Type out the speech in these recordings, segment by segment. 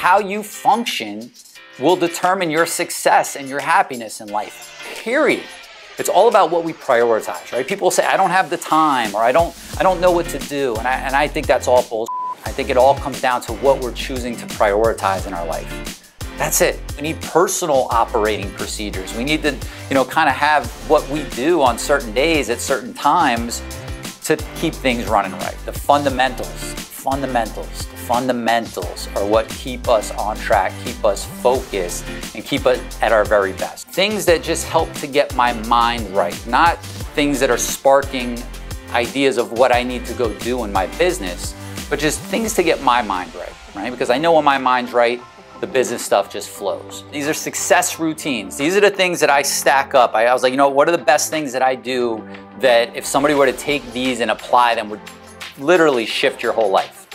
how you function will determine your success and your happiness in life. Period. It's all about what we prioritize, right? People say, I don't have the time or I don't, I don't know what to do. And I, and I think that's all bullshit. I think it all comes down to what we're choosing to prioritize in our life. That's it. We need personal operating procedures. We need to, you know, kind of have what we do on certain days at certain times to keep things running right. The fundamentals, fundamentals, the fundamentals are what keep us on track, keep us focused, and keep us at our very best. Things that just help to get my mind right, not things that are sparking ideas of what I need to go do in my business, but just things to get my mind right, right? Because I know when my mind's right, the business stuff just flows. These are success routines. These are the things that I stack up. I, I, was like, you know, what are the best things that I do that if somebody were to take these and apply them would literally shift your whole life?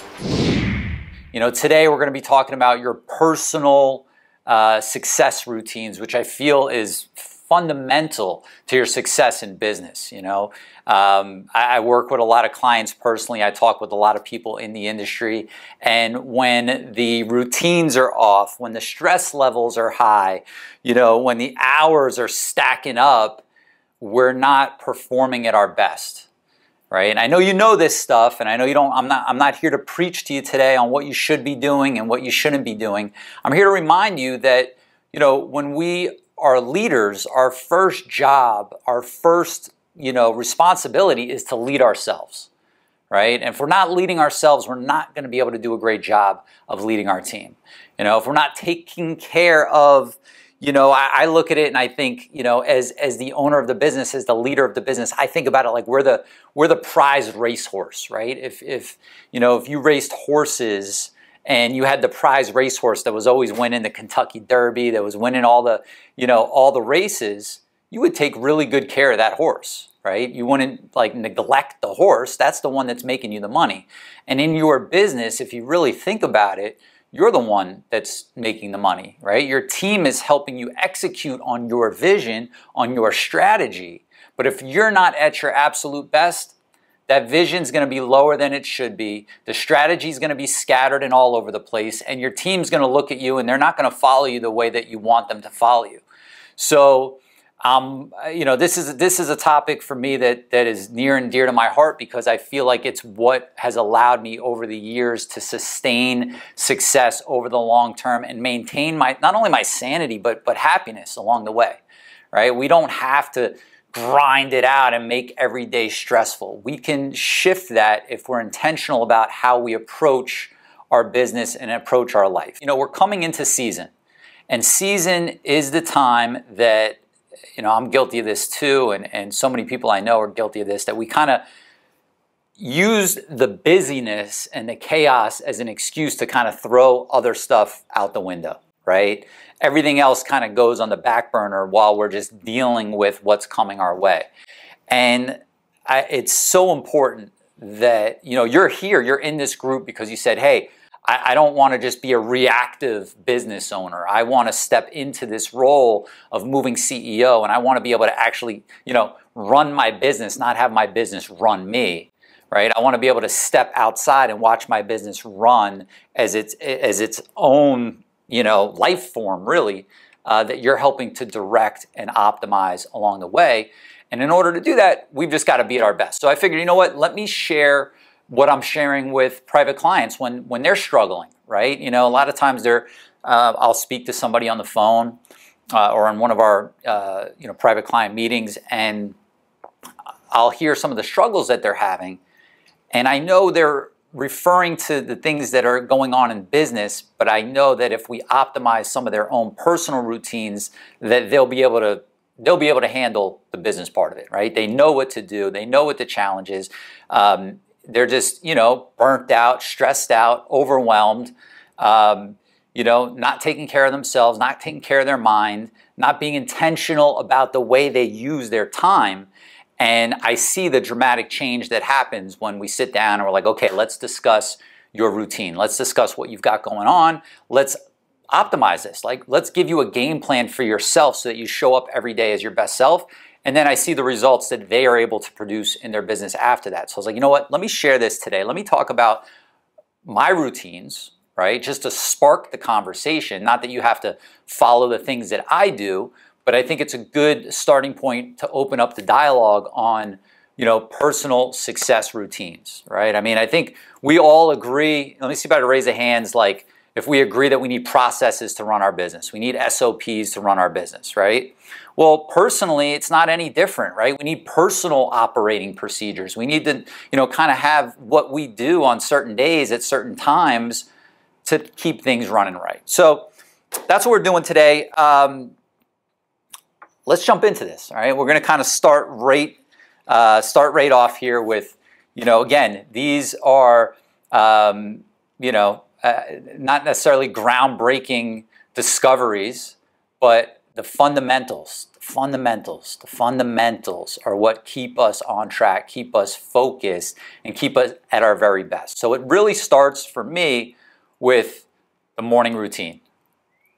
You know, today we're going to be talking about your personal uh, success routines, which I feel is fundamental to your success in business. You know, um, I, I, work with a lot of clients personally. I talk with a lot of people in the industry, and when the routines are off, when the stress levels are high, you know, when the hours are stacking up, we're not performing at our best. Right? And I know you know this stuff, and I know you don't. I'm not. I'm not here to preach to you today on what you should be doing and what you shouldn't be doing. I'm here to remind you that you know when we are leaders, our first job, our first, you know, responsibility is to lead ourselves, right? And if we're not leading ourselves, we're not going to be able to do a great job of leading our team. You know, if we're not taking care of, you know, I, I look at it and I think, you know, as as the owner of the business, as the leader of the business, I think about it like we're the we're the prize racehorse, right? If if you know, if you raced horses and you had the prize racehorse that was always winning the Kentucky Derby, that was winning all the, you know, all the races, you would take really good care of that horse, right? You wouldn't like neglect the horse. That's the one that's making you the money. And in your business, if you really think about it, you're the one that's making the money, right? Your team is helping you execute on your vision, on your strategy. But if you're not at your absolute best, that vision's going to be lower than it should be. The strategy's going to be scattered and all over the place, and your team's going to look at you and they're not going to follow you the way that you want them to follow you. So, um, you know, this is this is a topic for me that that is near and dear to my heart because I feel like it's what has allowed me over the years to sustain success over the long term and maintain my not only my sanity but but happiness along the way. Right? We don't have to grind it out and make every day stressful. We can shift that if we're intentional about how we approach our business and approach our life. You know, we're coming into season, and season is the time that, you know, I'm guilty of this too, and, and so many people I know are guilty of this, that we kind of use the busyness and the chaos as an excuse to kind of throw other stuff out the window, right? everything else kind of goes on the back burner while we're just dealing with what's coming our way. And I, it's so important that you know you're here, you're in this group because you said, "Hey, I, I don't want to just be a reactive business owner. I want to step into this role of moving CEO, and I want to be able to actually, you know, run my business, not have my business run me." Right? I want to be able to step outside and watch my business run as its as its own you know, life form really uh, that you're helping to direct and optimize along the way. And in order to do that, we've just got to be at our best. So I figured, you know what, let me share what I'm sharing with private clients when, when they're struggling, right? You know, a lot of times they're, uh, I'll speak to somebody on the phone uh, or on one of our, uh, you know, private client meetings and I'll hear some of the struggles that they're having. And I know they're referring to the things that are going on in business, but I know that if we optimize some of their own personal routines, that they'll be able to they'll be able to handle the business part of it, right? They know what to do. They know what the challenge is. Um, they're just you know burnt out, stressed out, overwhelmed. Um, you know, not taking care of themselves, not taking care of their mind, not being intentional about the way they use their time. And I see the dramatic change that happens when we sit down and we're like, okay, let's discuss your routine. Let's discuss what you've got going on. Let's optimize this. Like, let's give you a game plan for yourself so that you show up every day as your best self. And then I see the results that they are able to produce in their business after that. So I was like, you know what? Let me share this today. Let me talk about my routines, right? Just to spark the conversation. Not that you have to follow the things that I do, but I think it's a good starting point to open up the dialogue on you know, personal success routines, right? I mean, I think we all agree. Let me see if I can raise the hands. Like, if we agree that we need processes to run our business, we need SOPs to run our business, right? Well, personally, it's not any different, right? We need personal operating procedures. We need to, you know, kind of have what we do on certain days at certain times to keep things running right. So that's what we're doing today. Um, let's jump into this. All right, we're going to kind of start right uh, start right off here with, you know, again, these are, um, you know, uh, not necessarily groundbreaking discoveries, but the fundamentals, the fundamentals, the fundamentals are what keep us on track, keep us focused, and keep us at our very best. So it really starts for me with the morning routine,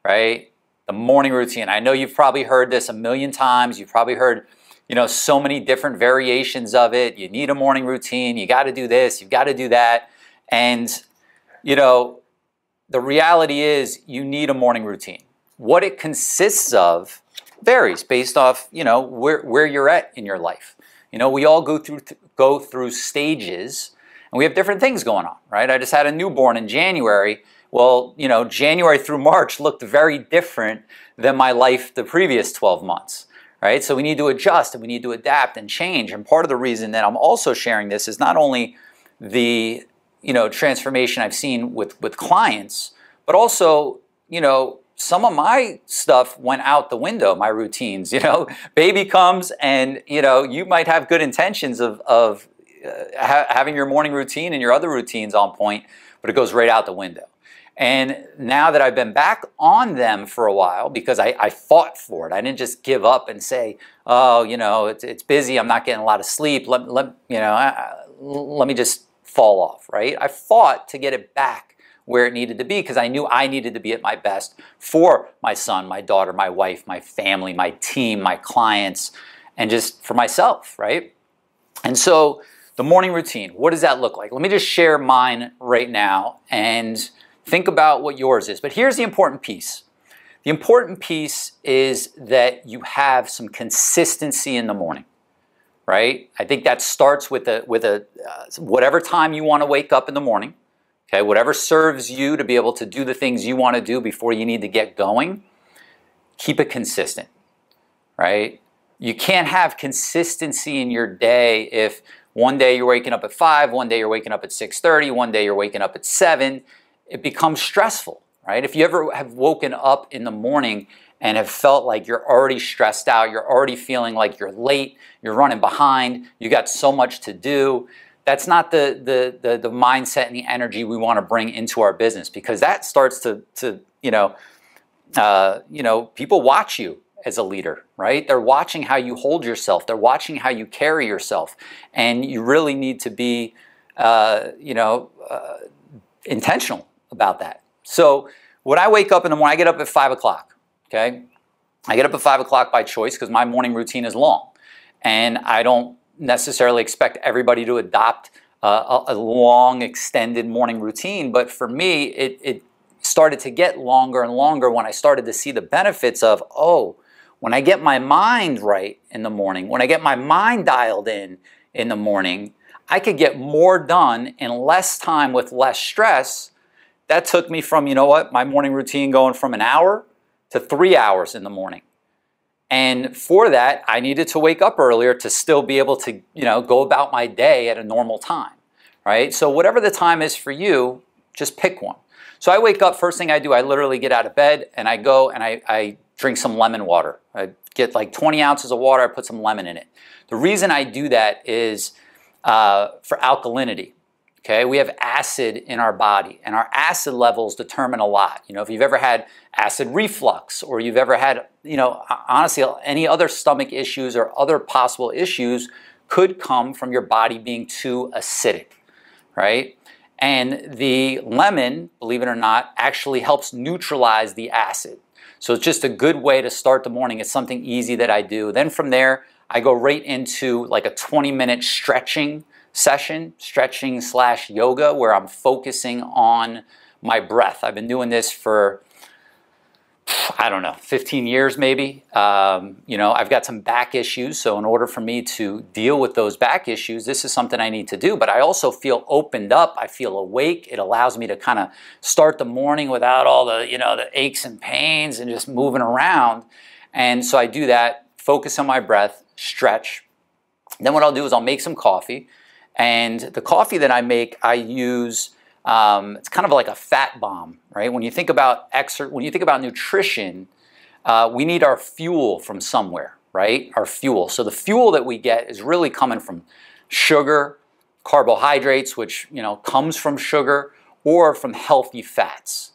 right? The morning routine. I know you've probably heard this a million times. You've probably heard you know, so many different variations of it. You need a morning routine. You got to do this. You've got to do that. And, you know, the reality is you need a morning routine. What it consists of varies based off, you know, where, where you're at in your life. You know, we all go through go through stages and we have different things going on, right? I just had a newborn in January. Well, you know, January through March looked very different than my life the previous 12 months right? So we need to adjust and we need to adapt and change. And part of the reason that I'm also sharing this is not only the you know transformation I've seen with with clients, but also you know some of my stuff went out the window. My routines, you know, baby comes and you know you might have good intentions of of uh, ha having your morning routine and your other routines on point, but it goes right out the window. And now that I've been back on them for a while, because I, I, fought for it, I didn't just give up and say, "Oh, you know, it's, it's busy. I'm not getting a lot of sleep. Let, let you know, I, let me just fall off." Right? I fought to get it back where it needed to be because I knew I needed to be at my best for my son, my daughter, my wife, my family, my team, my clients, and just for myself. Right? And so the morning routine. What does that look like? Let me just share mine right now and Think about what yours is. But here's the important piece. The important piece is that you have some consistency in the morning, right? I think that starts with a with a uh, whatever time you want to wake up in the morning. Okay, whatever serves you to be able to do the things you want to do before you need to get going, keep it consistent, right? You can't have consistency in your day if one day you're waking up at 5, one day you're waking up at 6:30, one day you're waking up at 7 it becomes stressful, right? If you ever have woken up in the morning and have felt like you're already stressed out, you're already feeling like you're late, you're running behind, you got so much to do, that's not the, the, the, the mindset and the energy we want to bring into our business because that starts to, to you know, uh, you know, people watch you as a leader, right? They're watching how you hold yourself. They're watching how you carry yourself. And you really need to be, uh, you know, uh, intentional about that. So when I wake up in the morning, I get up at five o'clock. Okay, I get up at five o'clock by choice because my morning routine is long, and I don't necessarily expect everybody to adopt uh, a, a, long, extended morning routine. But for me, it, it started to get longer and longer when I started to see the benefits of oh, when I get my mind right in the morning, when I get my mind dialed in in the morning, I could get more done in less time with less stress that took me from, you know what, my morning routine going from an hour to three hours in the morning. And for that, I needed to wake up earlier to still be able to, you know, go about my day at a normal time, right? So whatever the time is for you, just pick one. So I wake up, first thing I do, I literally get out of bed and I go and I, I drink some lemon water. I get like 20 ounces of water, I put some lemon in it. The reason I do that is uh, for alkalinity. Okay, we have acid in our body, and our acid levels determine a lot. You know, if you've ever had acid reflux, or you've ever had, you know, honestly, any other stomach issues or other possible issues could come from your body being too acidic, right? And the lemon, believe it or not, actually helps neutralize the acid. So it's just a good way to start the morning. It's something easy that I do. Then from there, I go right into like a 20 minute stretching session, stretching slash yoga, where I'm focusing on my breath. I've been doing this for I don't know, 15 years maybe. Um, you know, I've got some back issues. So, in order for me to deal with those back issues, this is something I need to do. But I also feel opened up. I feel awake. It allows me to kind of start the morning without all the, you know, the aches and pains and just moving around. And so I do that, focus on my breath, stretch. Then, what I'll do is I'll make some coffee. And the coffee that I make, I use um, it's kind of like a fat bomb, right? When you think about exer- when you think about nutrition, uh, we need our fuel from somewhere, right? Our fuel. So the fuel that we get is really coming from sugar, carbohydrates, which you know comes from sugar, or from healthy fats.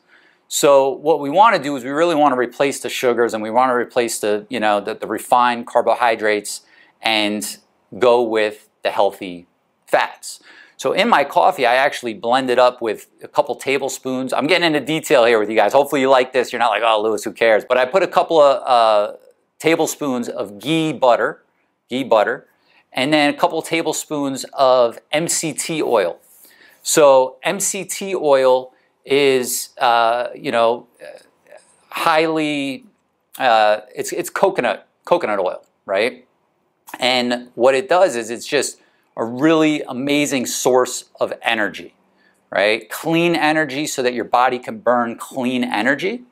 So what we want to do is we really want to replace the sugars and we want to replace the you know the, the refined carbohydrates and go with the healthy fats. So in my coffee, I actually blend it up with a couple tablespoons. I'm getting into detail here with you guys. Hopefully you like this. You're not like, oh, Louis, who cares? But I put a couple of uh, tablespoons of ghee butter, ghee butter, and then a couple tablespoons of MCT oil. So MCT oil is, uh, you know, highly, uh, it's, it's coconut, coconut oil, right? And what it does is it's just a really amazing source of energy, right? Clean energy so that your body can burn clean energy.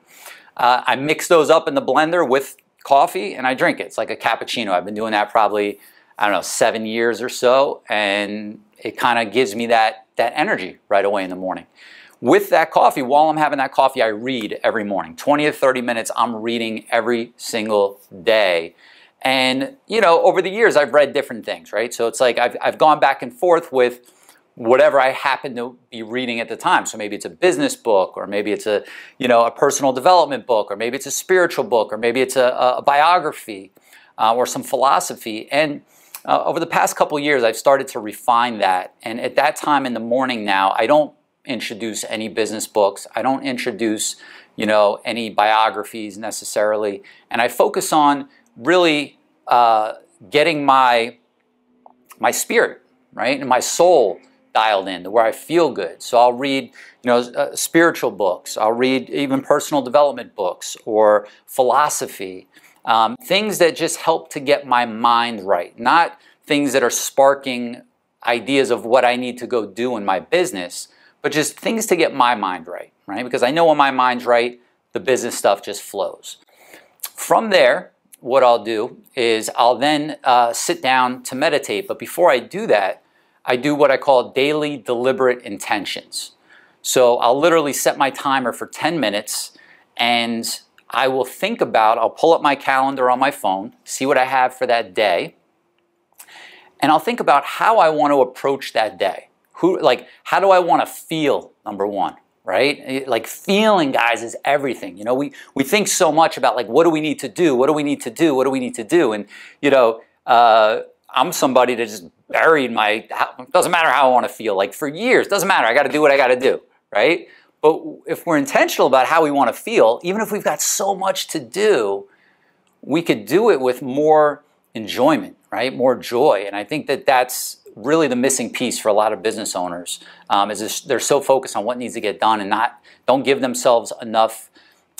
Uh, I mix those up in the blender with coffee and I drink it. It's like a cappuccino. I've been doing that probably, I don't know, seven years or so, and it kind of gives me that, that energy right away in the morning. With that coffee, while I'm having that coffee, I read every morning. 20 to 30 minutes, I'm reading every single day and, you know, over the years, I've read different things, right? So it's like I've, I've gone back and forth with whatever I happen to be reading at the time. So maybe it's a business book, or maybe it's a, you know, a personal development book, or maybe it's a spiritual book, or maybe it's a, a biography, uh, or some philosophy. And uh, over the past couple years, I've started to refine that. And at that time in the morning now, I don't introduce any business books. I don't introduce, you know, any biographies necessarily. And I focus on really uh, getting my my spirit right and my soul dialed in to where I feel good. So I'll read, you know, uh, spiritual books. I'll read even personal development books or philosophy, um, things that just help to get my mind right, not things that are sparking ideas of what I need to go do in my business, but just things to get my mind right, right? Because I know when my mind's right, the business stuff just flows. From there, what I'll do is I'll then uh, sit down to meditate. But before I do that, I do what I call daily deliberate intentions. So I'll literally set my timer for 10 minutes and I will think about, I'll pull up my calendar on my phone, see what I have for that day, and I'll think about how I want to approach that day. Who, like, how do I want to feel, number one? Right? Like feeling, guys, is everything. You know, we, we think so much about like, what do we need to do? What do we need to do? What do we need to do? And, you know, uh, I'm somebody that just buried my, doesn't matter how I want to feel, like for years, doesn't matter. I got to do what I got to do, right? But if we're intentional about how we want to feel, even if we've got so much to do, we could do it with more enjoyment, right? More joy. And I think that that's really the missing piece for a lot of business owners um, is they're so focused on what needs to get done and not don't give themselves enough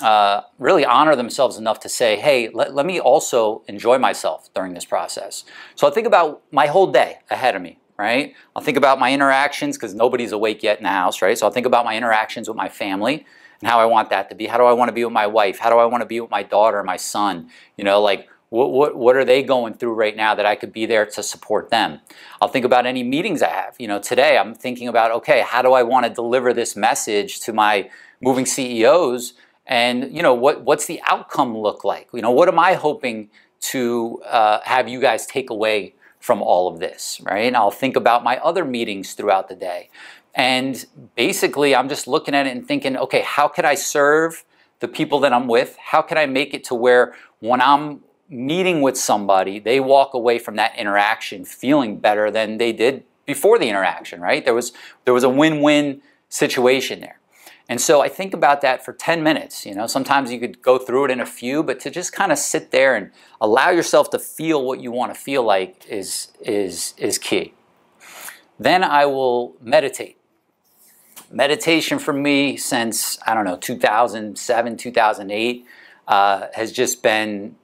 uh, really honor themselves enough to say hey let, let me also enjoy myself during this process. So i think about my whole day ahead of me right? I'll think about my interactions because nobody's awake yet in the house right? So i'll think about my interactions with my family and how i want that to be. How do i want to be with my wife? How do i want to be with my daughter my son? You know like what, what, what are they going through right now that I could be there to support them? I'll think about any meetings I have. You know, today I'm thinking about, okay, how do I want to deliver this message to my moving CEOs? And, you know, what, what's the outcome look like? You know, what am I hoping to uh, have you guys take away from all of this, right? And I'll think about my other meetings throughout the day. And basically, I'm just looking at it and thinking, okay, how can I serve the people that I'm with? How can I make it to where when I'm meeting with somebody, they walk away from that interaction feeling better than they did before the interaction, right? There was, there was a win-win situation there. And so I think about that for 10 minutes. You know, sometimes you could go through it in a few, but to just kind of sit there and allow yourself to feel what you want to feel like is, is, is key. Then I will meditate. meditation for me since, I don't know, 2007, 2008 uh, has just been,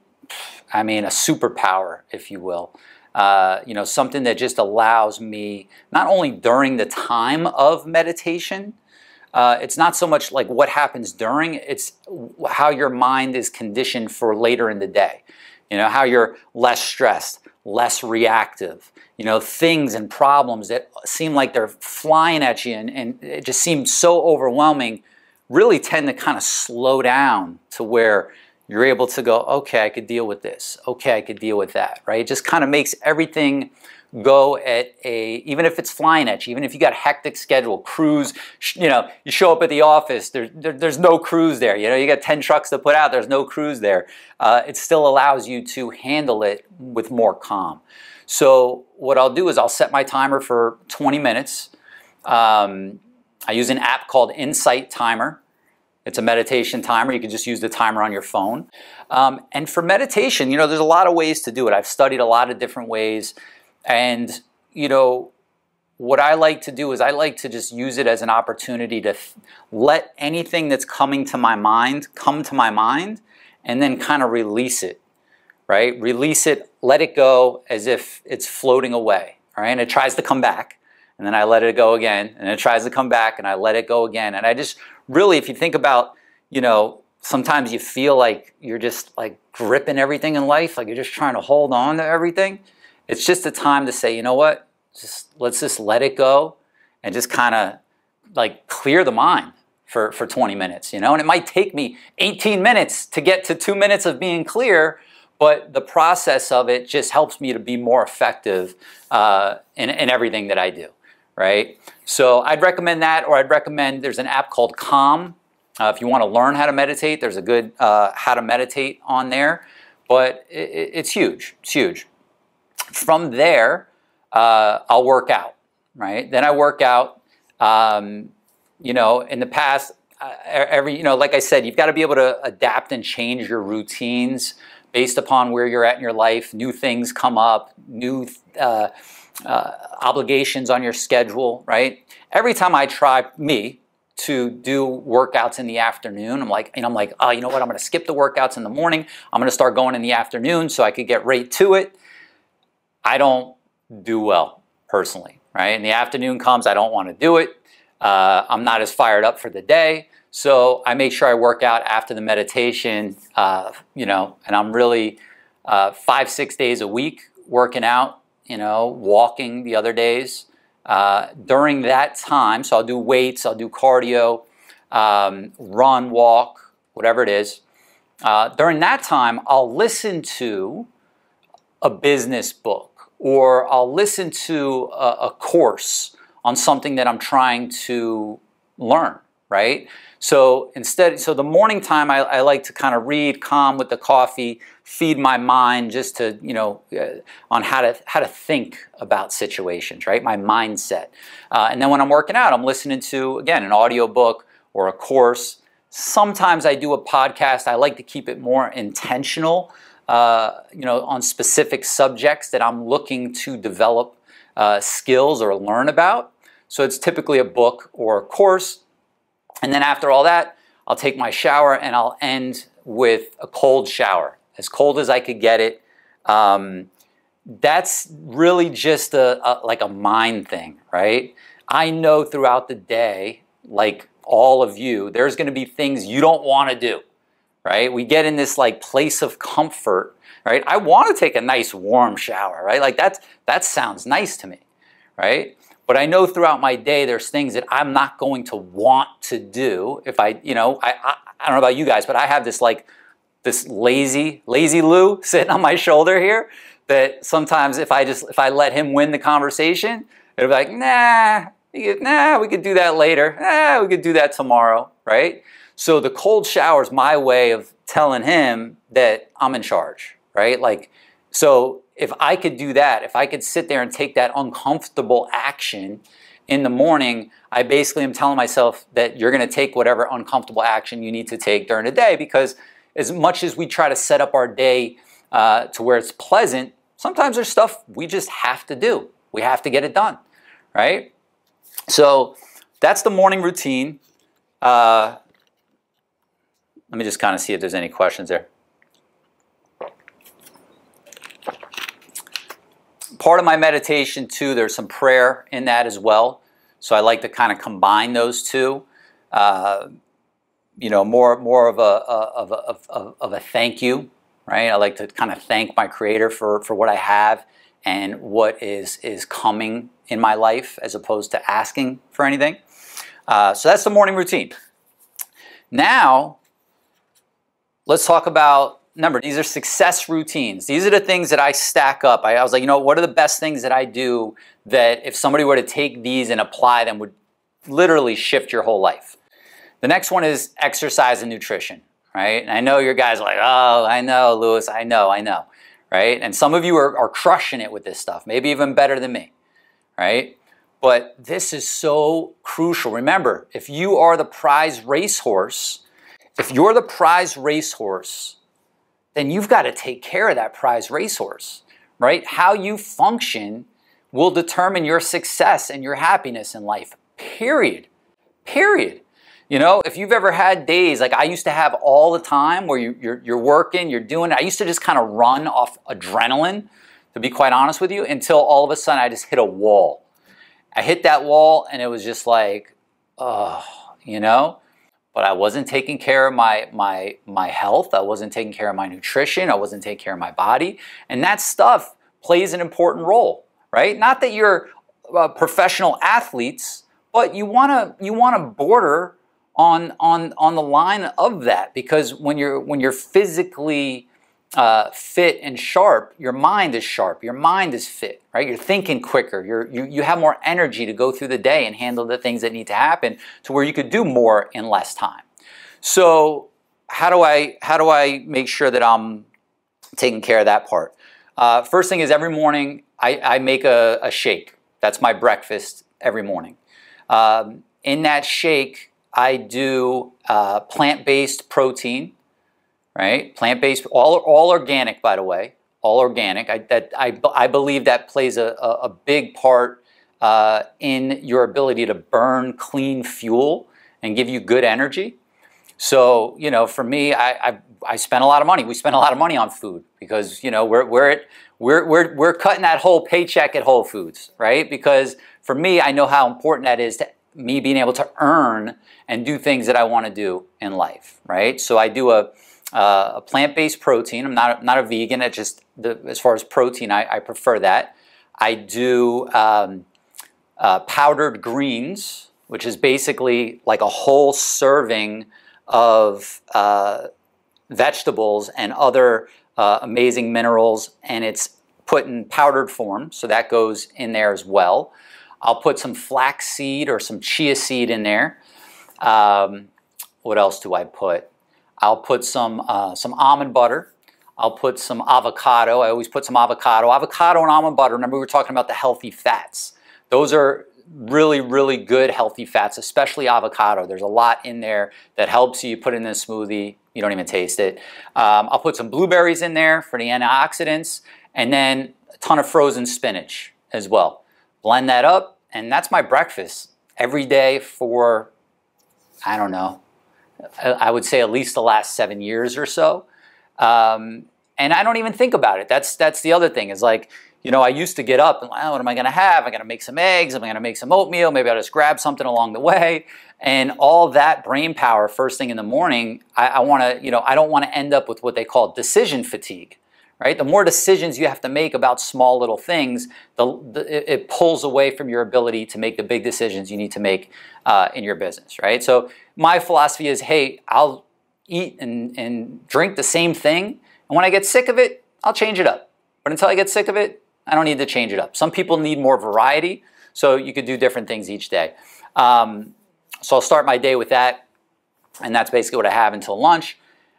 I mean, a superpower, if you will. Uh, you know, something that just allows me, not only during the time of meditation, uh, it's not so much like what happens during, it's how your mind is conditioned for later in the day. You know, how you're less stressed, less reactive. You know, things and problems that seem like they're flying at you and, and it just seems so overwhelming really tend to kind of slow down to where you're able to go, okay, I could deal with this. Okay, I could deal with that, right? It just kind of makes everything go at a, even if it's flying at you, even if you got a hectic schedule, crews, you know, you show up at the office, there, there, there's no crews there. You know, you got 10 trucks to put out, there's no crews there. Uh, it still allows you to handle it with more calm. So what I'll do is I'll set my timer for 20 minutes. Um, I use an app called Insight Timer. It's a meditation timer. You can just use the timer on your phone. Um, and for meditation, you know, there's a lot of ways to do it. I've studied a lot of different ways. And, you know, what I like to do is I like to just use it as an opportunity to let anything that's coming to my mind come to my mind and then kind of release it, right? Release it, let it go as if it's floating away, all right? And it tries to come back, and then I let it go again, and it tries to come back, and I let it go again. And I just really, if you think about, you know, sometimes you feel like you're just like gripping everything in life, like you're just trying to hold on to everything. It's just a time to say, you know what? Just let's just let it go and just kind of like clear the mind for, for 20 minutes, you know? And it might take me 18 minutes to get to two minutes of being clear, but the process of it just helps me to be more effective uh, in, in everything that I do, right? So I'd recommend that, or I'd recommend there's an app called Calm. Uh, if you want to learn how to meditate, there's a good uh, how to meditate on there, but it, it's huge, it's huge. From there, uh, I'll work out, right? Then I work out. Um, you know, in the past, uh, every you know, like I said, you've got to be able to adapt and change your routines based upon where you're at in your life. New things come up, new uh, obligations on your schedule, right? Every time I try me to do workouts in the afternoon, I'm like, and I'm like, oh, you know what? I'm going to skip the workouts in the morning. I'm going to start going in the afternoon so I could get right to it. I don't do well personally, right? And the afternoon comes, I don't want to do it. Uh, I'm not as fired up for the day. So I make sure I work out after the meditation, uh, you know, and I'm really uh, five, six days a week working out, you know, walking the other days. Uh, during that time, so I'll do weights, I'll do cardio, um, run, walk, whatever it is. Uh, during that time, I'll listen to a business book or I'll listen to a, a course on something that I'm trying to learn, right? So instead, so the morning time, I, I, like to kind of read, calm with the coffee, feed my mind just to, you know, uh, on how to how to think about situations, right? My mindset. Uh, and then when I'm working out, I'm listening to again an audio book or a course. Sometimes I do a podcast. I like to keep it more intentional uh, you know, on specific subjects that I'm looking to develop uh, skills or learn about. So it's typically a book or a course. And then after all that, I'll take my shower and I'll end with a cold shower, as cold as I could get it. Um, that's really just a, a, like a mind thing, right? I know throughout the day, like all of you, there's going to be things you don't want to do right? We get in this like place of comfort, right? I want to take a nice warm shower, right? Like that's that sounds nice to me, right? But I know throughout my day there's things that I'm not going to want to do if I, you know, I, I, I don't know about you guys, but I have this like this lazy, lazy Lou sitting on my shoulder here that sometimes if I just if I let him win the conversation, it'll be like, nah, nah, we could do that later. Nah, we could do that tomorrow, right? So the cold shower is my way of telling him that I'm in charge, right? Like, so if I could do that, if I could sit there and take that uncomfortable action in the morning, I basically am telling myself that you're going to take whatever uncomfortable action you need to take during the day because as much as we try to set up our day uh, to where it's pleasant, sometimes there's stuff we just have to do. We have to get it done, right? So that's the morning routine. Uh, let me just kind of see if there's any questions there. Part of my meditation too, there's some prayer in that as well. So I like to kind of combine those two. Uh, you know, more more of a of a, of, of a thank you, right? I like to kind of thank my Creator for for what I have and what is is coming in my life, as opposed to asking for anything. Uh, so that's the morning routine. Now, let's talk about. Remember, these are success routines. These are the things that I stack up. I, I was like, you know, what are the best things that I do that if somebody were to take these and apply them would literally shift your whole life? The next one is exercise and nutrition, right? And I know your guys are like, oh, I know, Louis, I know, I know, right? And some of you are, are crushing it with this stuff, maybe even better than me, right? But this is so crucial. Remember, if you are the prize racehorse, if you're the prize racehorse, then you've got to take care of that prize racehorse, right? How you function will determine your success and your happiness in life, period. Period. You know, if you've ever had days like I used to have all the time where you, are you're, you're working, you're doing, I used to just kind of run off adrenaline, to be quite honest with you, until all of a sudden I just hit a wall. I hit that wall and it was just like, oh, you know, but I wasn't taking care of my, my, my health. I wasn't taking care of my nutrition. I wasn't taking care of my body. And that stuff plays an important role, right? Not that you're uh, professional athletes, but you want to you want to border on on on the line of that because when you're when you're physically uh, fit and sharp, your mind is sharp. Your mind is fit, right? You're thinking quicker. You're, you you have more energy to go through the day and handle the things that need to happen to where you could do more in less time. So how do I how do I make sure that I'm taking care of that part? Uh, first thing is every morning I, I make a, a, shake. That's my breakfast every morning. Um, in that shake, I do uh, plant-based protein, right? Plant-based, all, all organic, by the way, all organic. I, that, I, I believe that plays a, a, a big part uh, in your ability to burn clean fuel and give you good energy. So, you know, for me, I, I, I spend a lot of money. We spent a lot of money on food because, you know, we're, we're, at, we're, we're, we're cutting that whole paycheck at Whole Foods, right? Because for me, I know how important that is to me being able to earn and do things that I want to do in life, right? So I do a, uh, a plant-based protein. I'm not, not a vegan. It just the, as far as protein, I, I prefer that. I do um, uh, powdered greens, which is basically like a whole serving of uh, vegetables and other uh, amazing minerals, and it's put in powdered form, so that goes in there as well. I'll put some flax seed or some chia seed in there. Um, what else do I put? I'll put some, uh, some almond butter. I'll put some avocado. I always put some avocado. Avocado and almond butter, remember we were talking about the healthy fats. Those are really, really good healthy fats, especially avocado. There's a lot in there that helps you. put in a smoothie. You don't even taste it. Um, I'll put some blueberries in there for the antioxidants and then a ton of frozen spinach as well blend that up, and that's my breakfast every day for, I don't know, I would say at least the last seven years or so. Um, and I don't even think about it. That's that's the other thing. Is like, you know, I used to get up and, well, what am I going to have? I'm going to make some eggs. I'm going to make some oatmeal? Maybe I'll just grab something along the way. And all that brain power first thing in the morning, I, I want to, you know, I don't want to end up with what they call decision fatigue right? The more decisions you have to make about small little things, the, the, it pulls away from your ability to make the big decisions you need to make uh, in your business, right? So my philosophy is, hey, I'll eat and, and drink the same thing, and when I get sick of it, I'll change it up. But until I get sick of it, I don't need to change it up. Some people need more variety, so you could do different things each day. Um, so I'll start my day with that, and that's basically what I have until lunch.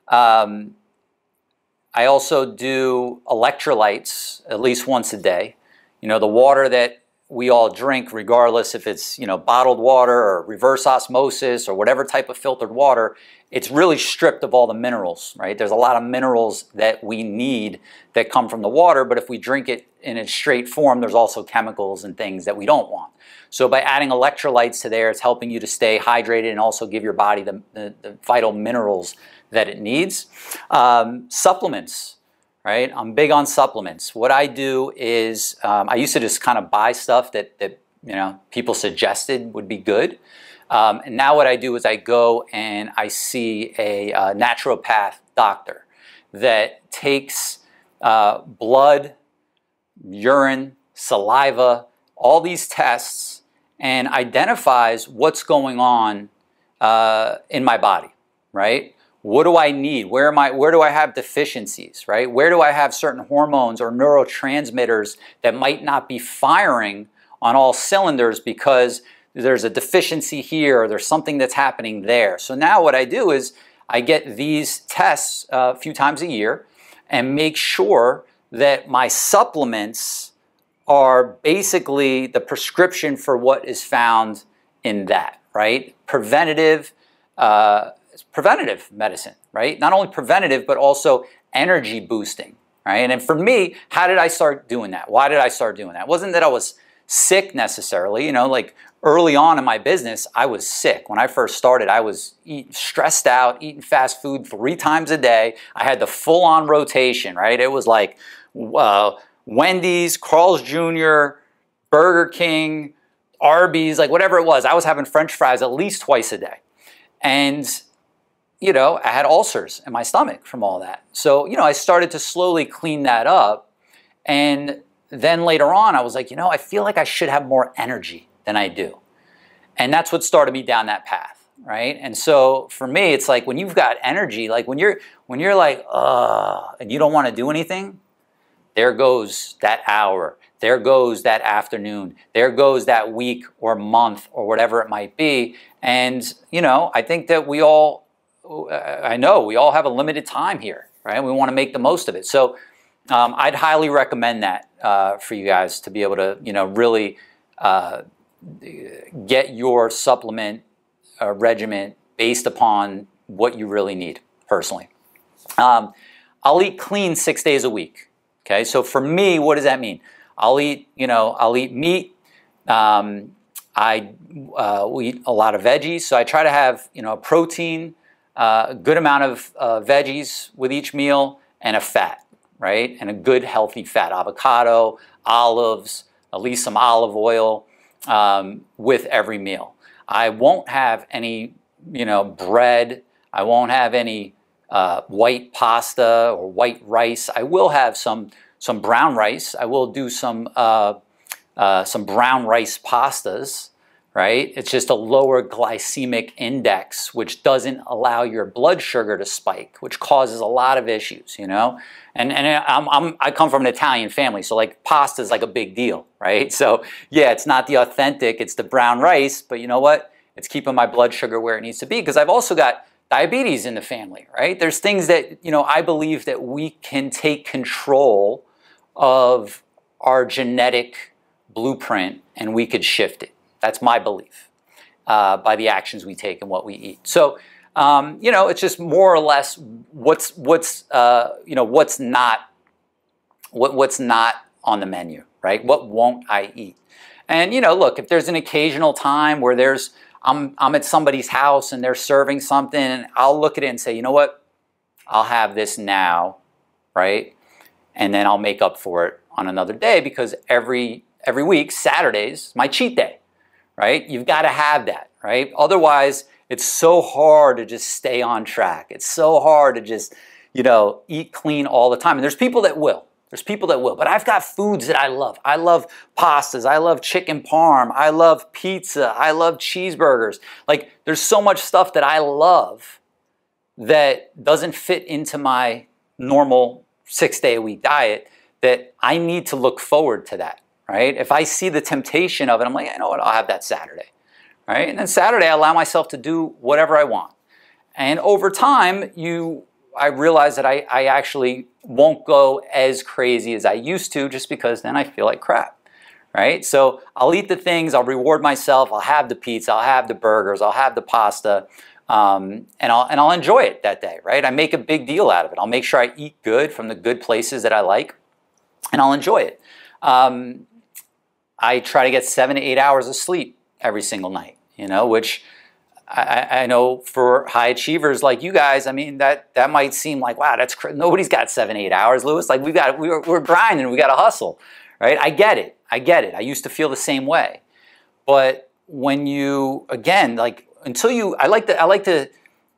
Um, I also do electrolytes at least once a day. You know, the water that we all drink, regardless if it's you know bottled water or reverse osmosis or whatever type of filtered water, it's really stripped of all the minerals, right? There's a lot of minerals that we need that come from the water, but if we drink it in its straight form, there's also chemicals and things that we don't want. So by adding electrolytes to there, it's helping you to stay hydrated and also give your body the, the, the vital minerals that it needs. Um, supplements, right? I'm big on supplements. What I do is um, I used to just kind of buy stuff that, that you know people suggested would be good. Um, and now what I do is I go and I see a uh, naturopath doctor that takes uh, blood, urine, saliva, all these tests, and identifies what's going on uh, in my body, right? What do I need? Where am I? Where do I have deficiencies? Right? Where do I have certain hormones or neurotransmitters that might not be firing on all cylinders because there's a deficiency here or there's something that's happening there. So now what I do is I get these tests uh, a few times a year and make sure that my supplements are basically the prescription for what is found in that, right? Preventative, uh, preventative medicine, right? Not only preventative, but also energy boosting, right? And and for me, how did I start doing that? Why did I start doing that? It wasn't that I was sick necessarily, you know, like early on in my business, I was sick. When I first started, I was eat, stressed out, eating fast food three times a day. I had the full on rotation, right? It was like uh, Wendy's, Carl's Jr., Burger King, Arby's, like whatever it was. I was having french fries at least twice a day. And, you know, I had ulcers in my stomach from all that. So, you know, I started to slowly clean that up. And then later on, I was like, you know, I feel like I should have more energy than I do. And that's what started me down that path, right? And so for me, it's like when you've got energy, like when you're when you're like, uh, and you don't want to do anything, there goes that hour, there goes that afternoon, there goes that week or month or whatever it might be. And you know, I think that we all, I know we all have a limited time here, right? We want to make the most of it. So um, I'd highly recommend that uh, for you guys to be able to, you know, really. Uh, get your supplement uh, regimen based upon what you really need personally. Um, I'll eat clean six days a week. Okay, so for me, what does that mean? I'll eat, you know, I'll eat meat. Um, I uh, eat a lot of veggies, so I try to have, you know, a protein, a good amount of uh, veggies with each meal, and a fat, right? And a good healthy fat, avocado, olives, at least some olive oil um, with every meal. I won't have any, you know, bread. I won't have any uh, white pasta or white rice. I will have some some brown rice. I will do some uh, uh, some brown rice pastas right? It's just a lower glycemic index, which doesn't allow your blood sugar to spike, which causes a lot of issues, you know? And, and I'm, I'm, i come from an Italian family, so like pasta is like a big deal, right? So yeah, it's not the authentic, it's the brown rice, but you know what? It's keeping my blood sugar where it needs to be because I've also got diabetes in the family, right? There's things that, you know, I believe that we can take control of our genetic blueprint and we could shift it. That's my belief uh, by the actions we take and what we eat. So, um, you know, it's just more or less what's what's uh, you know what's not what what's not on the menu, right? What won't I eat? And you know, look, if there's an occasional time where there's I'm I'm at somebody's house and they're serving something, and I'll look at it and say, you know what, I'll have this now, right? And then I'll make up for it on another day because every every week Saturdays my cheat day right? You've got to have that, right? Otherwise, it's so hard to just stay on track. It's so hard to just, you know, eat clean all the time. And there's people that will. There's people that will. But I've got foods that I love. I love pastas. I love chicken parm. I love pizza. I love cheeseburgers. Like, there's so much stuff that I love that doesn't fit into my normal six day a week diet that I need to look forward to that right? If I see the temptation of it, I'm like, you know what, I'll have that Saturday, right? And then Saturday, I allow myself to do whatever I want. And over time, you, I realize that I, I actually won't go as crazy as I used to just because then I feel like crap, right? So I'll eat the things, I'll reward myself, I'll have the pizza, I'll have the burgers, I'll have the pasta, um, and I'll and I'll enjoy it that day, right? I make a big deal out of it. I'll make sure I eat good from the good places that I like, and I'll enjoy it. Um, I try to get seven to eight hours of sleep every single night, you know, which I, I, know for high achievers like you guys, I mean that that might seem like wow, that's cr- nobody's got seven eight hours, Louis. Like we've got we're, we're grinding, we got to hustle, right? I get it, I get it. I used to feel the same way, but when you again like until you, I like to I like to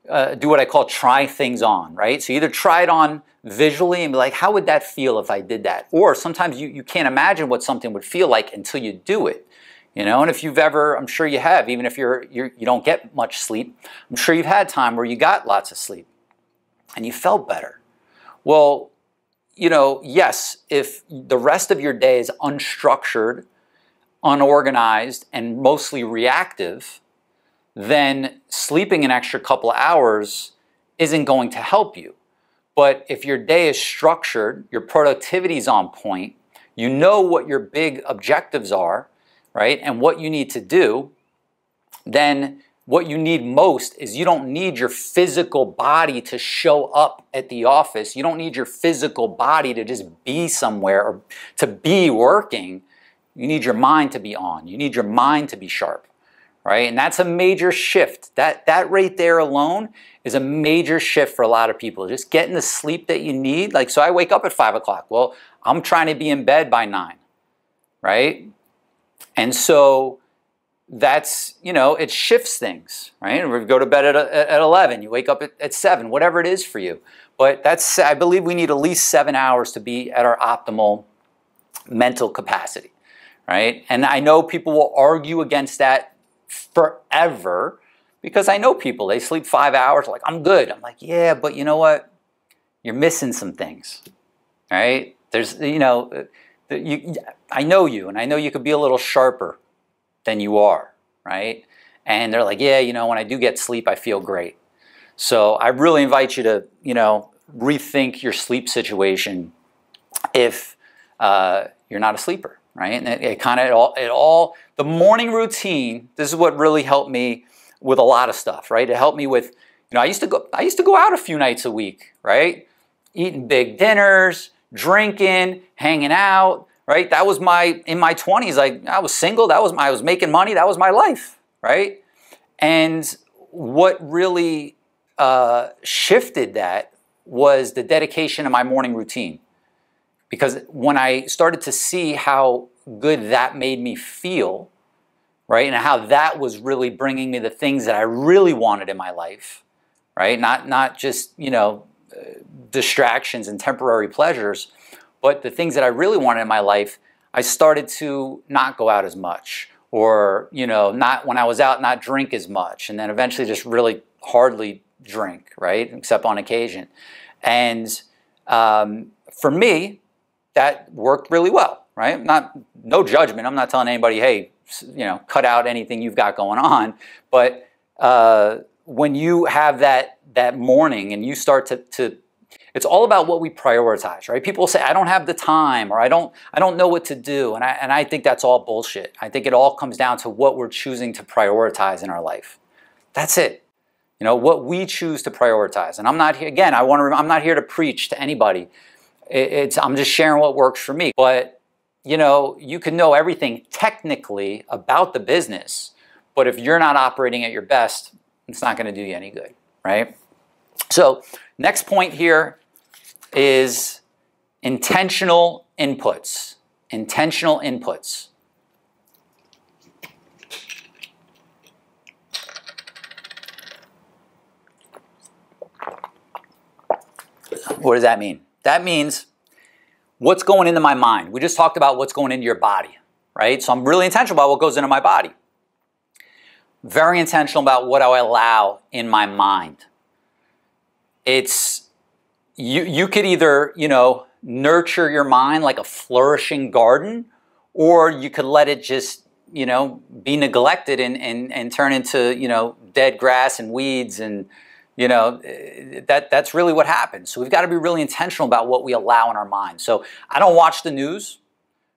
uh, do what I call try things on, right? So either try it on visually and be like, how would that feel if I did that? Or sometimes you, you can't imagine what something would feel like until you do it. You know, and if you've ever, I'm sure you have, even if you're, you're you don't get much sleep, I'm sure you've had time where you got lots of sleep and you felt better. Well, you know, yes, if the rest of your day is unstructured, unorganized, and mostly reactive, then sleeping an extra couple hours isn't going to help you. But if your day is structured, your productivity is on point, you know what your big objectives are, right? And what you need to do, then what you need most is you don't need your physical body to show up at the office. You don't need your physical body to just be somewhere or to be working. You need your mind to be on. You need your mind to be sharp, right? And that's a major shift. That, that right there alone is a major shift for a lot of people. Just getting the sleep that you need. Like, so I wake up at five o'clock. Well, I'm trying to be in bed by nine, right? And so that's, you know, it shifts things, right? We go to bed at, at 11, you wake up at, at 7, whatever it is for you. But that's, I believe we need at least seven hours to be at our optimal mental capacity, right? And I know people will argue against that forever because I know people, they sleep five hours, like, I'm good. I'm like, yeah, but you know what? You're missing some things, right? There's, you know, you, I know you, and I know you could be a little sharper than you are, right? And they're like, yeah, you know, when I do get sleep, I feel great. So I really invite you to, you know, rethink your sleep situation if uh, you're not a sleeper, right? And it, it kind of it all, it all the morning routine. This is what really helped me with a lot of stuff, right? It helped me with, you know, I used to go, I used to go out a few nights a week, right? Eating big dinners, drinking, hanging out, right? That was my in my 20s. Like I was single, that was my I was making money, that was my life, right? And what really uh, shifted that was the dedication of my morning routine. Because when I started to see how good that made me feel, right, and how that was really bringing me the things that I really wanted in my life, right, not not just you know distractions and temporary pleasures. But the things that I really wanted in my life, I started to not go out as much or, you know, not when I was out, not drink as much. And then eventually just really hardly drink, right? Except on occasion. And um, for me, that worked really well, right? Not, no judgment. I'm not telling anybody, hey, you know, cut out anything you've got going on. But uh, when you have that that morning and you start to, to it's all about what we prioritize, right? People say, I don't have the time or I don't, I don't know what to do. And I, and I think that's all bullshit. I think it all comes down to what we're choosing to prioritize in our life. That's it. You know, what we choose to prioritize. And I'm not here, again, I want to, I'm not here to preach to anybody. It's, I'm just sharing what works for me. But, you know, you can know everything technically about the business, but if you're not operating at your best, it's not going to do you any good, right? So, next point here is intentional inputs. Intentional inputs. What does that mean? That means what's going into my mind. We just talked about what's going into your body, right? So I'm really intentional about what goes into my body. Very intentional about what I allow in my mind. It's you you could either, you know, nurture your mind like a flourishing garden, or you could let it just, you know, be neglected and, and, and turn into, you know, dead grass and weeds and you know eh, that that's really what happens so we've got to be really intentional about what we allow in our mind so i don't watch the news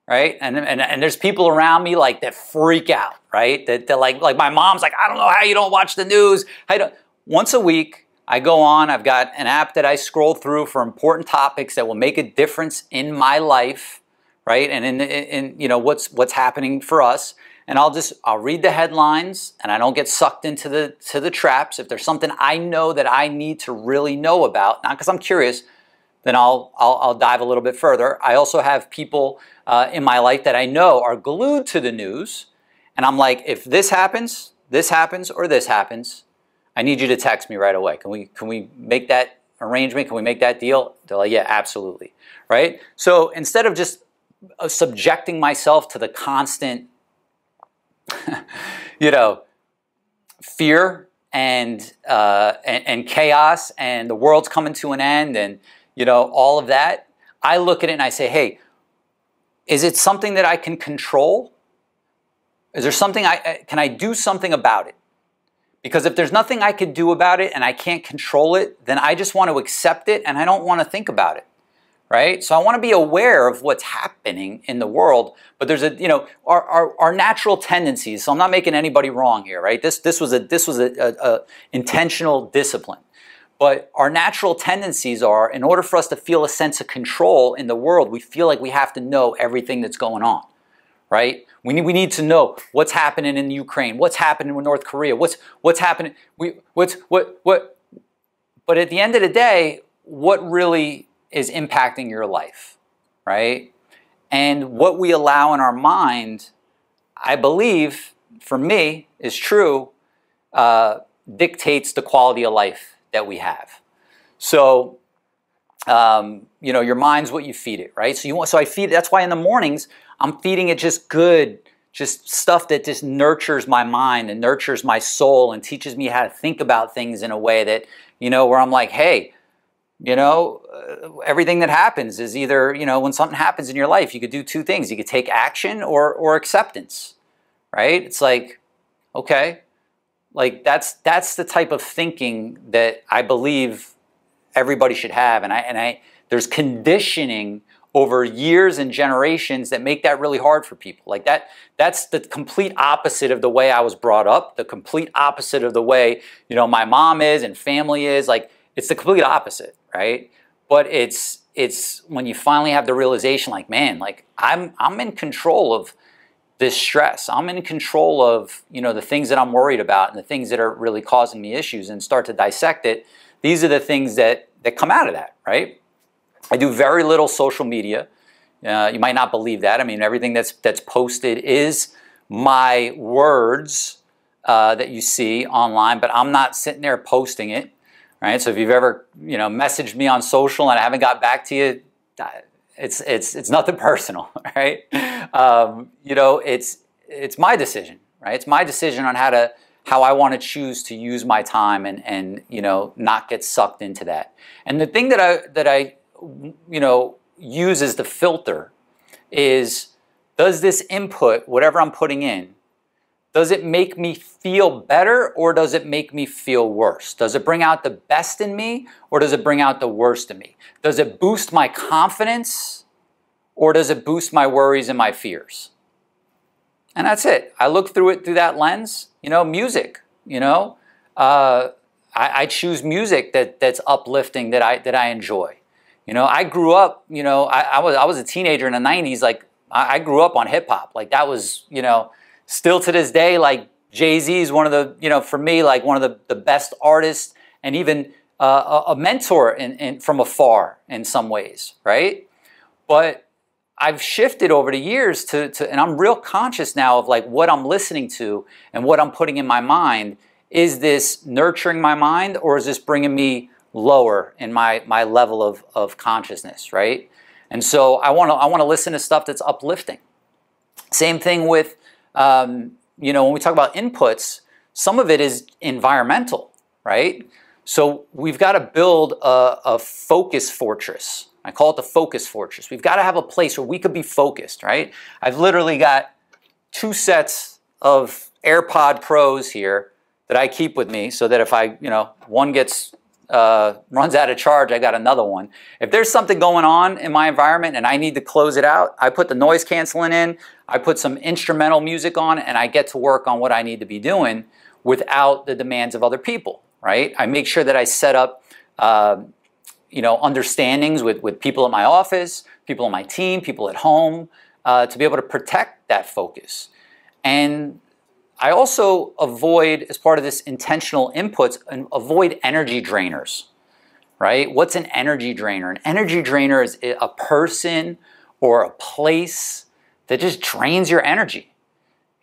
right? And, and, and there's people around me like that freak out, right? That, that like, like my mom's like, I don't know how you don't watch the news. I don't. Once a week, I go on, I've got an app that I scroll through for important topics that will make a difference in my life, right? And in, in you know, what's, what's happening for us. And I'll just, I'll read the headlines and I don't get sucked into the, to the traps. If there's something I know that I need to really know about, not because I'm curious, then I'll, I'll, I'll, dive a little bit further. I also have people uh, in my life that I know are glued to the news. And I'm like, if this happens, this happens, or this happens, I need you to text me right away. Can we, can we make that arrangement? Can we make that deal? They're like, yeah, absolutely. Right? So instead of just uh, subjecting myself to the constant, you know, fear and, uh, and, and chaos and the world's coming to an end and, you know, all of that, I look at it and I say, hey, is it something that I can control? Is there something I, can I do something about it? Because if there's nothing I could do about it and I can't control it, then I just want to accept it and I don't want to think about it. Right? So I want to be aware of what's happening in the world, but there's a, you know, our, our, our natural tendencies. So I'm not making anybody wrong here, right? This, this was a, this was a, a, a intentional discipline. But our natural tendencies are, in order for us to feel a sense of control in the world, we feel like we have to know everything that's going on right? We need, we need to know what's happening in Ukraine, what's happening with North Korea, what's, what's happening, we, what's, what, what, but at the end of the day, what really is impacting your life, right? And what we allow in our mind, I believe, for me, is true, uh, dictates the quality of life that we have. So, um, you know, your mind's what you feed it, right? So you want, so I feed. That's why in the mornings I'm feeding it just good, just stuff that just nurtures my mind and nurtures my soul and teaches me how to think about things in a way that, you know, where I'm like, hey, you know, uh, everything that happens is either, you know, when something happens in your life, you could do two things. You could take action or, or acceptance, right? It's like, okay, like that's, that's the type of thinking that I believe everybody should have. And I, and I, there's conditioning over years and generations that make that really hard for people. Like that, that's the complete opposite of the way I was brought up, the complete opposite of the way, you know, my mom is and family is. Like it's the complete opposite, right? But it's it's when you finally have the realization, like, man, like I'm I'm in control of this stress. I'm in control of, you know, the things that I'm worried about and the things that are really causing me issues and start to dissect it. These are the things that that come out of that, right? I do very little social media. Uh, you might not believe that. I mean, everything that's that's posted is my words uh, that you see online, but I'm not sitting there posting it. Right. So if you've ever you know messaged me on social and I haven't got back to you, it's it's it's nothing personal. Right. Um, you know, it's it's my decision. Right. It's my decision on how to how I want to choose to use my time and and you know not get sucked into that. And the thing that I that I you know, use as the filter is does this input, whatever I'm putting in, does it make me feel better or does it make me feel worse? Does it bring out the best in me or does it bring out the worst in me? Does it boost my confidence or does it boost my worries and my fears? And that's it. I look through it through that lens. You know, music, you know, uh, I, I choose music that, that's uplifting, that I, that I enjoy. You know, I grew up, you know, I, I was I was a teenager in the 90s, like I, I grew up on hip hop. Like that was, you know, still to this day, like Jay-Z is one of the, you know, for me, like one of the, the best artists and even uh, a, mentor in, in, from afar in some ways, right? But I've shifted over the years to, to, and I'm real conscious now of like what I'm listening to and what I'm putting in my mind. Is this nurturing my mind or is this bringing me lower in my, my level of, of consciousness, right? And so I want to I want to listen to stuff that's uplifting. Same thing with um, you know when we talk about inputs, some of it is environmental, right? So we've got to build a, a focus fortress. I call it the focus fortress. We've got to have a place where we could be focused, right? I've literally got two sets of AirPod Pros here that I keep with me so that if I, you know, one gets uh, runs out of charge, I got another one. If there's something going on in my environment and I need to close it out, I put the noise canceling in, I put some instrumental music on, and I get to work on what I need to be doing without the demands of other people, right? I make sure that I set up, uh, you know, understandings with, with people at my office, people on my team, people at home, uh, to be able to protect that focus. And I also avoid, as part of this intentional inputs, and avoid energy drainers, right? What's an energy drainer? An energy drainer is a person or a place that just drains your energy.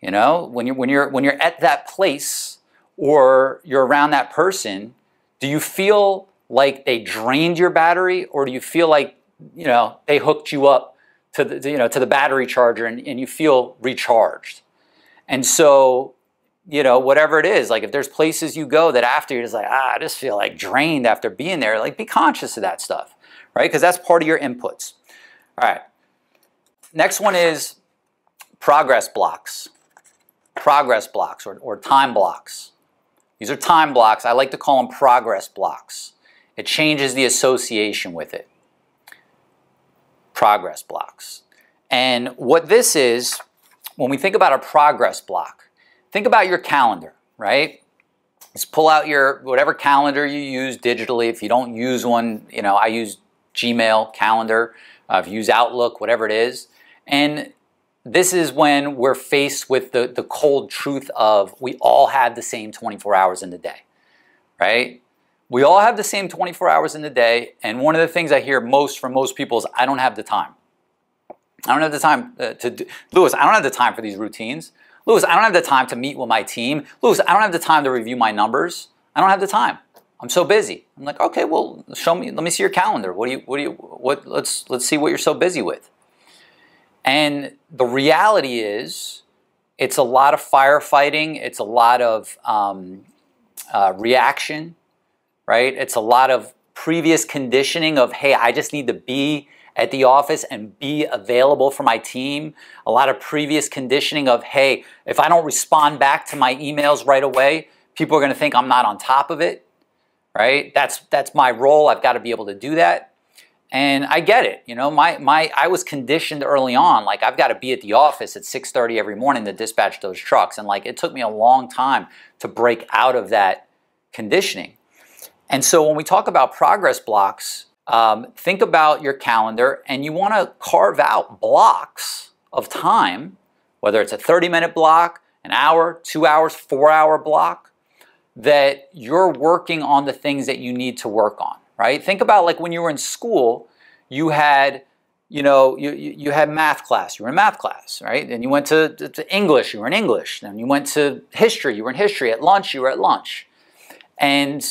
You know, when you're when you're when you're at that place or you're around that person, do you feel like they drained your battery, or do you feel like you know they hooked you up to the you know to the battery charger and, and you feel recharged? And so, you know, whatever it is, like if there's places you go that after you're just like, ah, I just feel like drained after being there, like be conscious of that stuff, right? Because that's part of your inputs. All right. Next one is progress blocks. Progress blocks or, or time blocks. These are time blocks. I like to call them progress blocks. It changes the association with it. Progress blocks. And what this is, when we think about a progress block, think about your calendar, right? Just pull out your whatever calendar you use digitally. If you don't use one, you know, I use Gmail calendar. Uh, if you use Outlook, whatever it is. And this is when we're faced with the, the cold truth of we all have the same 24 hours in the day, right? We all have the same 24 hours in the day. And one of the things I hear most from most people is, I don't have the time. I don't have the time uh, to do, Louis, I don't have the time for these routines. Louis, I don't have the time to meet with my team. Louis, I don't have the time to review my numbers. I don't have the time. I'm so busy. I'm like, okay, well, show me, let me see your calendar. What do you, what do you, what, let's, let's see what you're so busy with. And the reality is, it's a lot of firefighting. It's a lot of um, uh, reaction, right? It's a lot of previous conditioning of, hey, I just need to be at the office and be available for my team. A lot of previous conditioning of, hey, if I don't respond back to my emails right away, people are going to think I'm not on top of it, right? That's that's my role. I've got to be able to do that. And I get it. You know, my my I was conditioned early on like I've got to be at the office at 6:30 every morning to dispatch those trucks and like it took me a long time to break out of that conditioning. And so when we talk about progress blocks, um, think about your calendar and you want to carve out blocks of time, whether it's a 30 minute block, an hour, two hours, four hour block, that you're working on the things that you need to work on, right? Think about like when you were in school, you had you know, you, you had math class, you were in math class, right? And you went to, to English, you were in English. Then you went to history, you were in history. At lunch, you were at lunch. And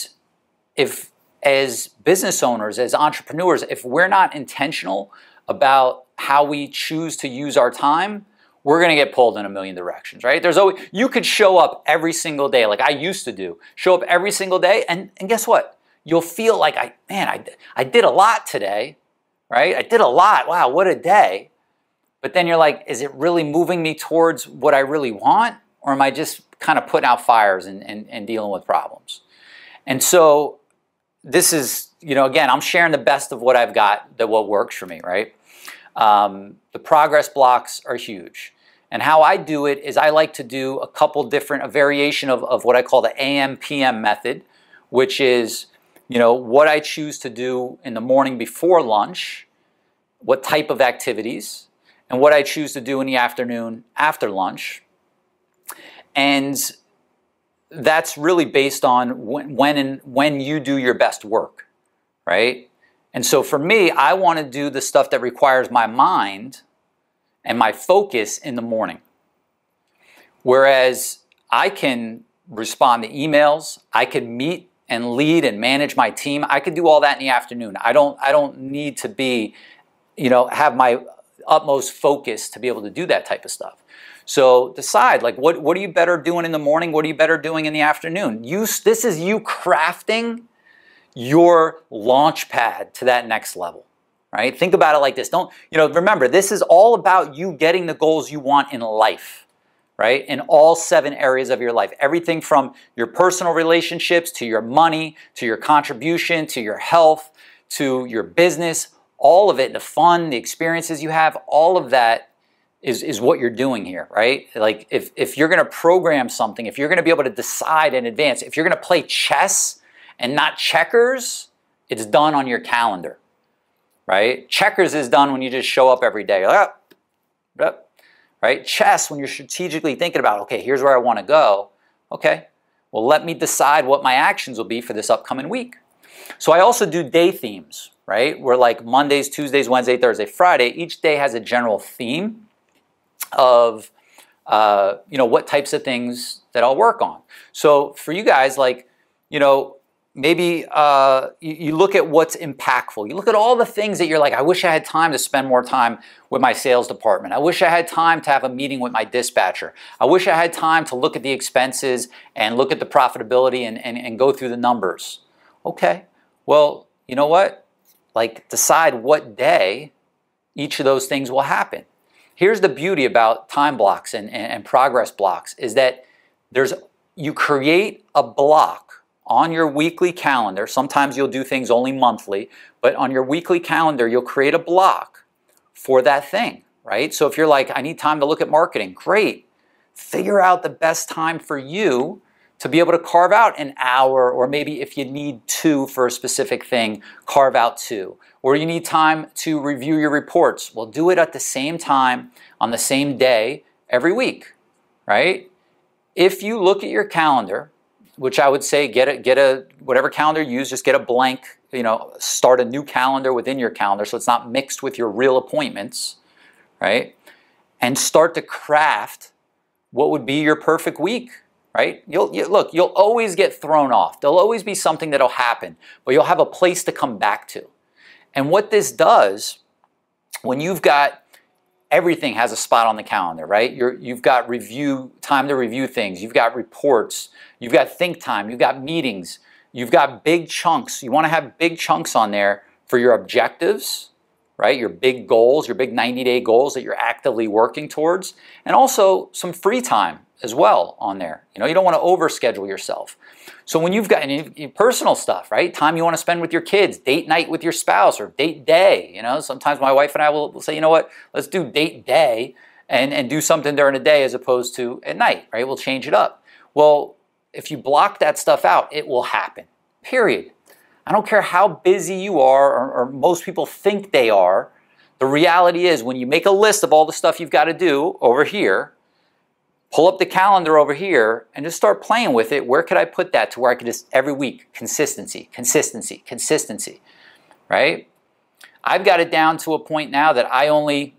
if as business owners, as entrepreneurs, if we're not intentional about how we choose to use our time, we're going to get pulled in a million directions, right? There's always, you could show up every single day, like I used to do, show up every single day, and, and guess what? You'll feel like, I, man, I, I did a lot today, right? I did a lot. Wow, what a day. But then you're like, is it really moving me towards what I really want? Or am I just kind of putting out fires and, and, and dealing with problems? And so this is, you know, again, I'm sharing the best of what I've got, that what works for me, right? Um, the progress blocks are huge. And how I do it is I like to do a couple different, a variation of, of what I call the AM PM method, which is, you know, what I choose to do in the morning before lunch, what type of activities, and what I choose to do in the afternoon after lunch. And that's really based on when, when and when you do your best work, right? And so for me, I want to do the stuff that requires my mind and my focus in the morning. Whereas I can respond to emails, I can meet and lead and manage my team. I can do all that in the afternoon. I don't I don't need to be, you know, have my utmost focus to be able to do that type of stuff. So decide like what, what are you better doing in the morning? What are you better doing in the afternoon? You, this is you crafting your launch pad to that next level, right? Think about it like this. Don't, you know, remember, this is all about you getting the goals you want in life, right? In all seven areas of your life. Everything from your personal relationships to your money, to your contribution, to your health, to your business, all of it, the fun, the experiences you have, all of that is, is what you're doing here, right? Like if, if you're gonna program something, if you're gonna be able to decide in advance, if you're gonna play chess and not checkers, it's done on your calendar, right? Checkers is done when you just show up every day. Like, oh, right? Chess, when you're strategically thinking about, okay, here's where I wanna go, okay, well, let me decide what my actions will be for this upcoming week. So I also do day themes, right? Where like Mondays, Tuesdays, Wednesday, Thursday, Friday, each day has a general theme of uh, you know what types of things that I'll work on. So for you guys, like you know maybe uh, you, you, look at what's impactful. You look at all the things that you're like, I wish I had time to spend more time with my sales department. I wish I had time to have a meeting with my dispatcher. I wish I had time to look at the expenses and look at the profitability and, and, and go through the numbers. Okay, well, you know what? Like decide what day each of those things will happen. Here's the beauty about time blocks and, and, and progress blocks is that there's you create a block on your weekly calendar. Sometimes you'll do things only monthly, but on your weekly calendar, you'll create a block for that thing, right? So if you're like, I need time to look at marketing, great. Figure out the best time for you to be able to carve out an hour, or maybe if you need two for a specific thing, carve out two or you need time to review your reports. Well, do it at the same time on the same day every week, right? If you look at your calendar, which I would say get a, get a whatever calendar you use, just get a blank, you know, start a new calendar within your calendar so it's not mixed with your real appointments, right? And start to craft what would be your perfect week, right? You'll you, look, you'll always get thrown off. There'll always be something that'll happen, but you'll have a place to come back to. And what this does, when you've got everything has a spot on the calendar, right? you you've got review, time to review things, you've got reports, you've got think time, you've got meetings, you've got big chunks. You want to have big chunks on there for your objectives, right? Your big goals, your big 90 day goals that you're actively working towards, and also some free time as well on there. You know, you don't want to overschedule yourself. So when you've got any personal stuff, right? Time you want to spend with your kids, date night with your spouse, or date day. You know, sometimes my wife and I will, will say, you know what, let's do date day and, and do something during the day as opposed to at night, right? We'll change it up. Well, if you block that stuff out, it will happen, period. I don't care how busy you are, or, or most people think they are. The reality is, when you make a list of all the stuff you've got to do over here, pull up the calendar over here and just start playing with it. Where could I put that to where I could just every week, consistency, consistency, consistency, right? I've got it down to a point now that I only,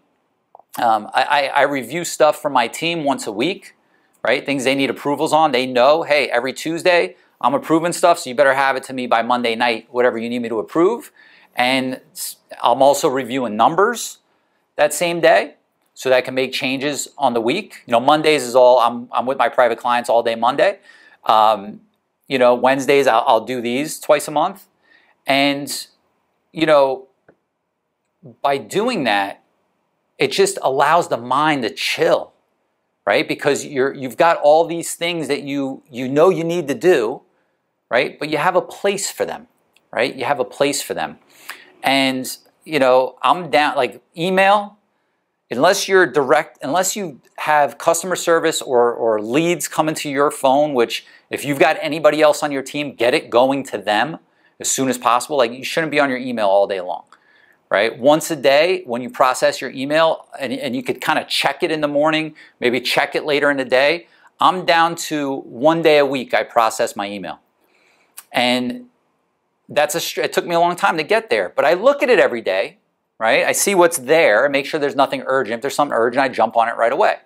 um, I, I, review stuff from my team once a week, right? Things they need approvals on. They know, hey, every Tuesday I'm approving stuff, so you better have it to me by Monday night, whatever you need me to approve. And I'm also reviewing numbers that same day so that I can make changes on the week. You know, Mondays is all, I'm, I'm with my private clients all day Monday. Um, you know, Wednesdays I'll, I'll do these twice a month. And, you know, by doing that, it just allows the mind to chill, right? Because you're, you've got all these things that you, you know you need to do, right? But you have a place for them, right? You have a place for them. And, you know, I'm down, like email, unless you're direct, unless you have customer service or, or leads coming to your phone, which if you've got anybody else on your team, get it going to them as soon as possible. Like you shouldn't be on your email all day long, right? Once a day when you process your email and, and you could kind of check it in the morning, maybe check it later in the day. I'm down to one day a week I process my email. And that's a, it took me a long time to get there, but I look at it every day right? I see what's there and make sure there's nothing urgent. If there's something urgent, I jump on it right away.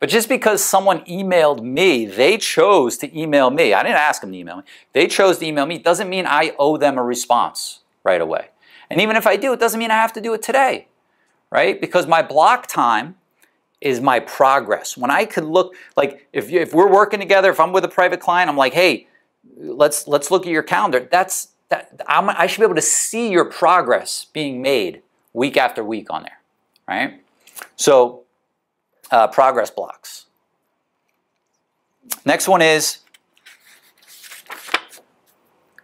But just because someone emailed me, they chose to email me. I didn't ask them to email me. They chose to email me. Doesn't mean I owe them a response right away. And even if I do, it doesn't mean I have to do it today, right? Because my block time is my progress. When I could look, like if, if we're working together, if I'm with a private client, I'm like, hey, let's let's look at your calendar. That's that I'm, I should be able to see your progress being made week after week on there, right? So, uh, progress blocks. Next one is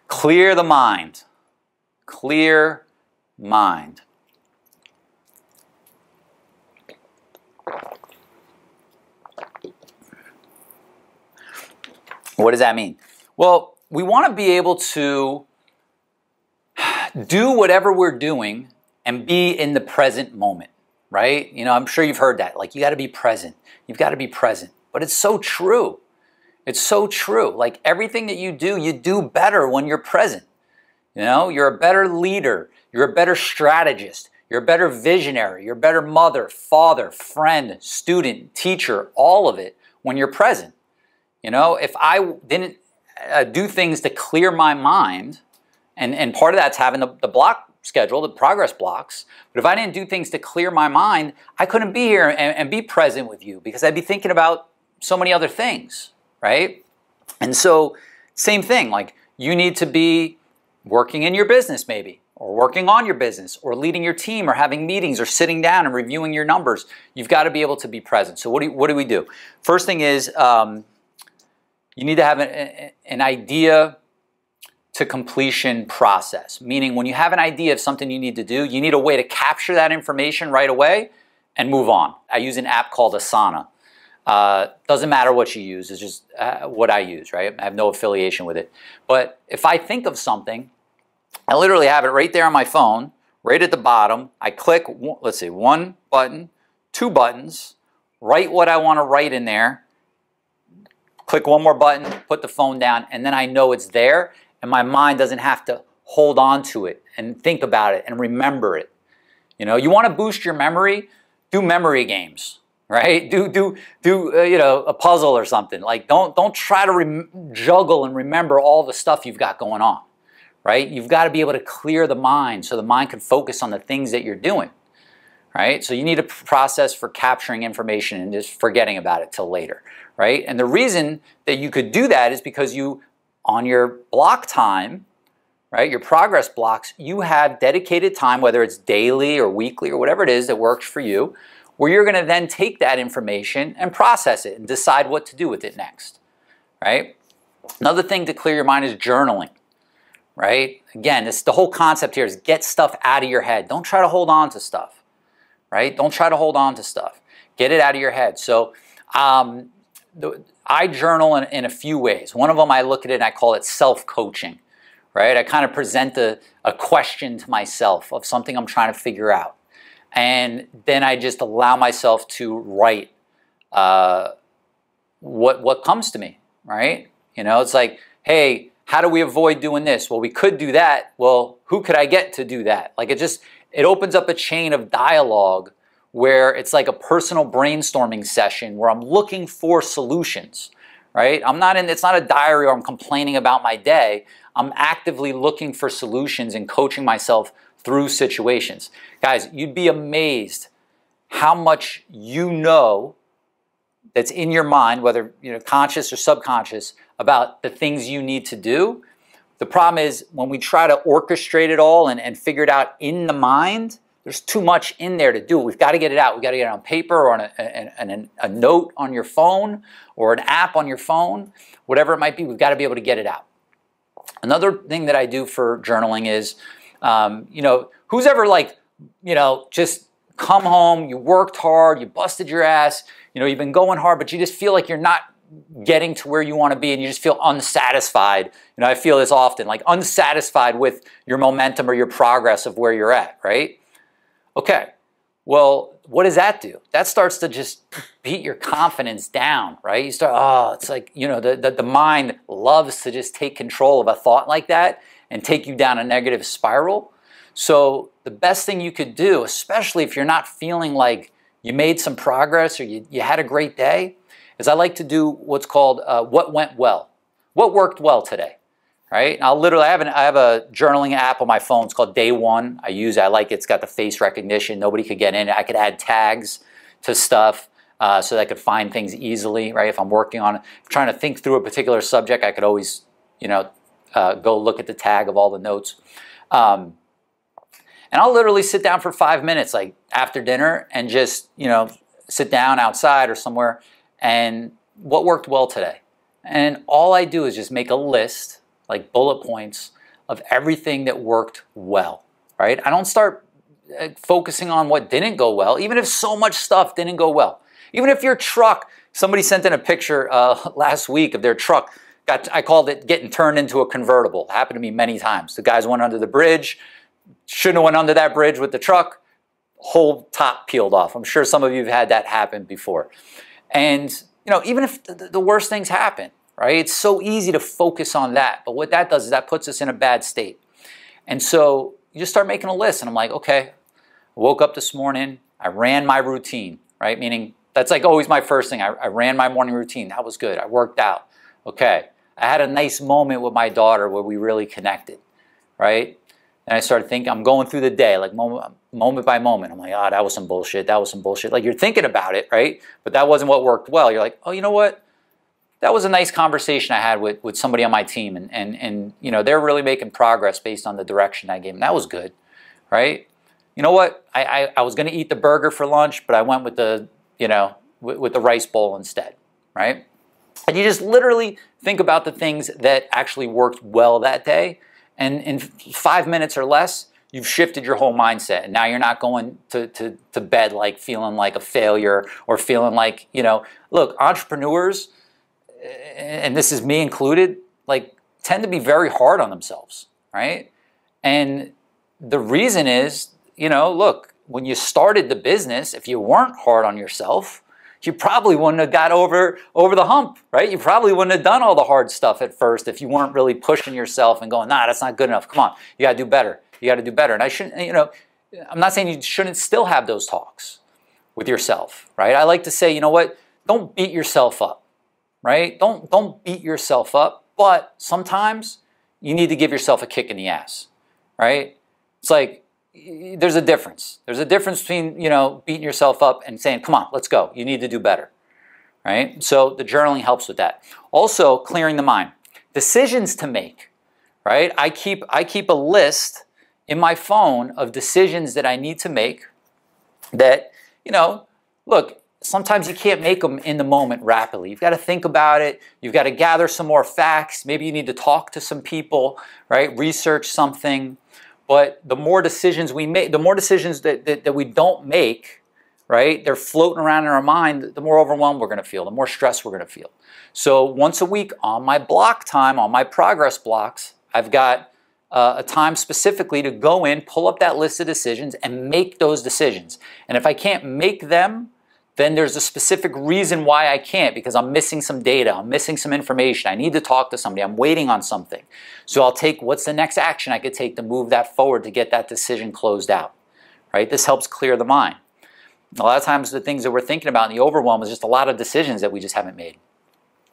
clear the mind. Clear mind. What does that mean? Well, we want to be able to do whatever we're doing and be in the present moment, right? You know, I'm sure you've heard that. Like, you got to be present. You've got to be present. But it's so true. It's so true. Like, everything that you do, you do better when you're present. You know, you're a better leader. You're a better strategist. You're a better visionary. You're a better mother, father, friend, student, teacher, all of it when you're present. You know, if I didn't uh, do things to clear my mind, and, and part of that's having the, the block schedule, the progress blocks. But if I didn't do things to clear my mind, I couldn't be here and, and be present with you because I'd be thinking about so many other things, right? And so, same thing, like you need to be working in your business maybe, or working on your business, or leading your team, or having meetings, or sitting down and reviewing your numbers. You've got to be able to be present. So, what do, what do we do? First thing is um, you need to have an, an idea to completion process. Meaning, when you have an idea of something you need to do, you need a way to capture that information right away and move on. I use an app called Asana. Uh, doesn't matter what you use, it's just uh, what I use, right? I have no affiliation with it. But if I think of something, I literally have it right there on my phone, right at the bottom. I click, let's see, one button, two buttons, write what I want to write in there, click one more button, put the phone down, and then I know it's there and my mind doesn't have to hold on to it and think about it and remember it. You know, you want to boost your memory, do memory games, right? Do do do uh, you know a puzzle or something. Like don't don't try to juggle and remember all the stuff you've got going on, right? You've got to be able to clear the mind so the mind can focus on the things that you're doing, right? So you need a process for capturing information and just forgetting about it till later, right? And the reason that you could do that is because you on your block time, right, your progress blocks, you have dedicated time, whether it's daily or weekly or whatever it is that works for you, where you're going to then take that information and process it and decide what to do with it next, right? Another thing to clear your mind is journaling, right? Again, this the whole concept here is get stuff out of your head. Don't try to hold on to stuff, right? Don't try to hold on to stuff. Get it out of your head. So, um, the, I journal in, in, a few ways. One of them, I look at it and I call it self-coaching, right? I kind of present a, a question to myself of something I'm trying to figure out. And then I just allow myself to write uh, what, what comes to me, right? You know, it's like, hey, how do we avoid doing this? Well, we could do that. Well, who could I get to do that? Like it just, it opens up a chain of dialogue where it's like a personal brainstorming session where I'm looking for solutions, right? I'm not in, it's not a diary where I'm complaining about my day. I'm actively looking for solutions and coaching myself through situations. Guys, you'd be amazed how much you know that's in your mind, whether you know conscious or subconscious, about the things you need to do. The problem is when we try to orchestrate it all and, and figure it out in the mind, there's too much in there to do. We've got to get it out. We've got to get it on paper or on a, a, a, note on your phone or an app on your phone, whatever it might be. We've got to be able to get it out. Another thing that I do for journaling is, um, you know, who's ever like, you know, just come home, you worked hard, you busted your ass, you know, you've been going hard, but you just feel like you're not getting to where you want to be and you just feel unsatisfied. You know, I feel this often, like unsatisfied with your momentum or your progress of where you're at, right? Okay, well, what does that do? That starts to just beat your confidence down, right? You start, oh, it's like, you know, the, the, the mind loves to just take control of a thought like that and take you down a negative spiral. So the best thing you could do, especially if you're not feeling like you made some progress or you, you had a great day, is I like to do what's called uh, what went well. What worked well today? right? I'll literally, I have, an, I have a journaling app on my phone. It's called Day One. I use it. I like it. It's got the face recognition. Nobody could get in. I could add tags to stuff uh, so that I could find things easily, right? If I'm working on it, trying to think through a particular subject, I could always, you know, uh, go look at the tag of all the notes. Um, and I'll literally sit down for five minutes, like after dinner, and just, you know, sit down outside or somewhere and what worked well today And all I do is just make a list, like bullet points, of everything that worked well, right? I don't start uh, focusing on what didn't go well, even if so much stuff didn't go well. Even if your truck, somebody sent in a picture uh, last week of their truck, got, I called it getting turned into a convertible. Happened to me many times. The guys went under the bridge, shouldn't have went under that bridge with the truck, whole top peeled off. I'm sure some of you have had that happen before. And you know, even if the worst things happen, right? It's so easy to focus on that. But what that does is that puts us in a bad state. And so you just start making a list. And I'm like, okay, I woke up this morning, I ran my routine, right? Meaning that's like always my first thing. I, I ran my morning routine. That was good. I worked out. Okay. I had a nice moment with my daughter where we really connected, right? And I started thinking, I'm going through the day, like moment, moment by moment. I'm like, oh, that was some bullshit. That was some bullshit. Like you're thinking about it, right? But that wasn't what worked well. You're like, oh, you know what? That was a nice conversation I had with, with somebody on my team. And, and, and, you know, they're really making progress based on the direction I gave them. That was good, right? You know what? I, I, I was going to eat the burger for lunch, but I went with the, you know, with, with the rice bowl instead, right? And you just literally think about the things that actually worked well that day and in five minutes or less, you've shifted your whole mindset. And now you're not going to, to, to bed like feeling like a failure or feeling like, you know, look, entrepreneurs, eh, and this is me included, like tend to be very hard on themselves, right? And the reason is, you know, look, when you started the business, if you weren't hard on yourself, you probably wouldn't have got over over the hump, right? You probably wouldn't have done all the hard stuff at first if you weren't really pushing yourself and going, nah, that's not good enough. Come on, you got to do better. You got to do better. And I shouldn't, you know, I'm not saying you shouldn't still have those talks with yourself, right? I like to say, you know what? Don't beat yourself up, right? Don't don't beat yourself up, but sometimes you need to give yourself a kick in the ass, right? It's like there's a difference. There's a difference between, you know, beating yourself up and saying, come on, let's go. You need to do better. Right? So the journaling helps with that. Also, clearing the mind. Decisions to make. Right? I keep I keep a list in my phone of decisions that I need to make that, you know, look, sometimes you can't make them in the moment rapidly. You've got to think about it. You've got to gather some more facts. Maybe you need to talk to some people, right? Research something. But the more decisions we make, the more decisions that, that, that we don't make, right, they're floating around in our mind, the more overwhelmed we're going to feel, the more stress we're going to feel. So once a week on my block time, on my progress blocks, I've got uh, a time specifically to go in, pull up that list of decisions, and make those decisions. And if I can't make them, then there's a specific reason why I can't because I'm missing some data, I'm missing some information, I need to talk to somebody, I'm waiting on something. So I'll take what's the next action I could take to move that forward to get that decision closed out. Right? This helps clear the mind. A lot of times the things that we're thinking about in the overwhelm is just a lot of decisions that we just haven't made.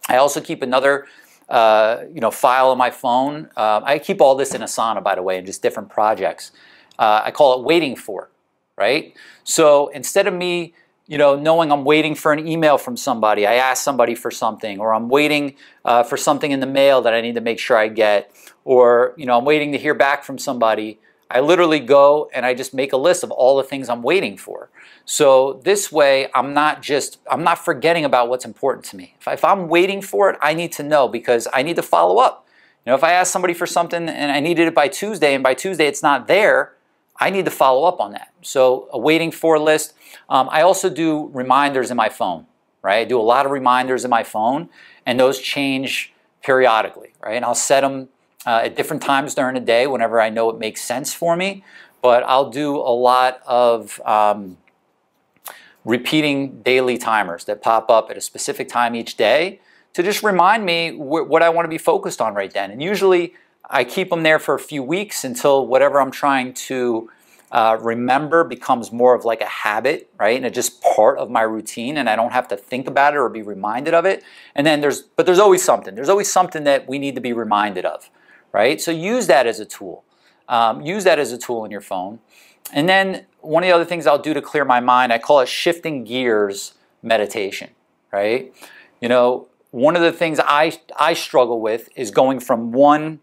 I also keep another uh, you know, file on my phone. Uh, I keep all this in Asana, by the way, in just different projects. Uh, I call it waiting for, right? So instead of me you know, knowing I'm waiting for an email from somebody, I ask somebody for something, or I'm waiting uh, for something in the mail that I need to make sure I get, or you know, I'm waiting to hear back from somebody. I literally go and I just make a list of all the things I'm waiting for. So this way, I'm not just I'm not forgetting about what's important to me. If, I, if I'm waiting for it, I need to know because I need to follow up. You know, if I ask somebody for something and I needed it by Tuesday, and by Tuesday it's not there, I need to follow up on that. So a waiting for list. Um, I also do reminders in my phone, right? I do a lot of reminders in my phone, and those change periodically, right? And I'll set them uh, at different times during the day whenever I know it makes sense for me. But I'll do a lot of um, repeating daily timers that pop up at a specific time each day to just remind me wh what I want to be focused on right then. And usually I keep them there for a few weeks until whatever I'm trying to uh, remember becomes more of like a habit, right? And it's just part of my routine and I don't have to think about it or be reminded of it. And then there's, but there's always something. There's always something that we need to be reminded of, right? So use that as a tool. Um, use that as a tool in your phone. And then one of the other things I'll do to clear my mind, I call it shifting gears meditation, right? You know, one of the things I, I struggle with is going from one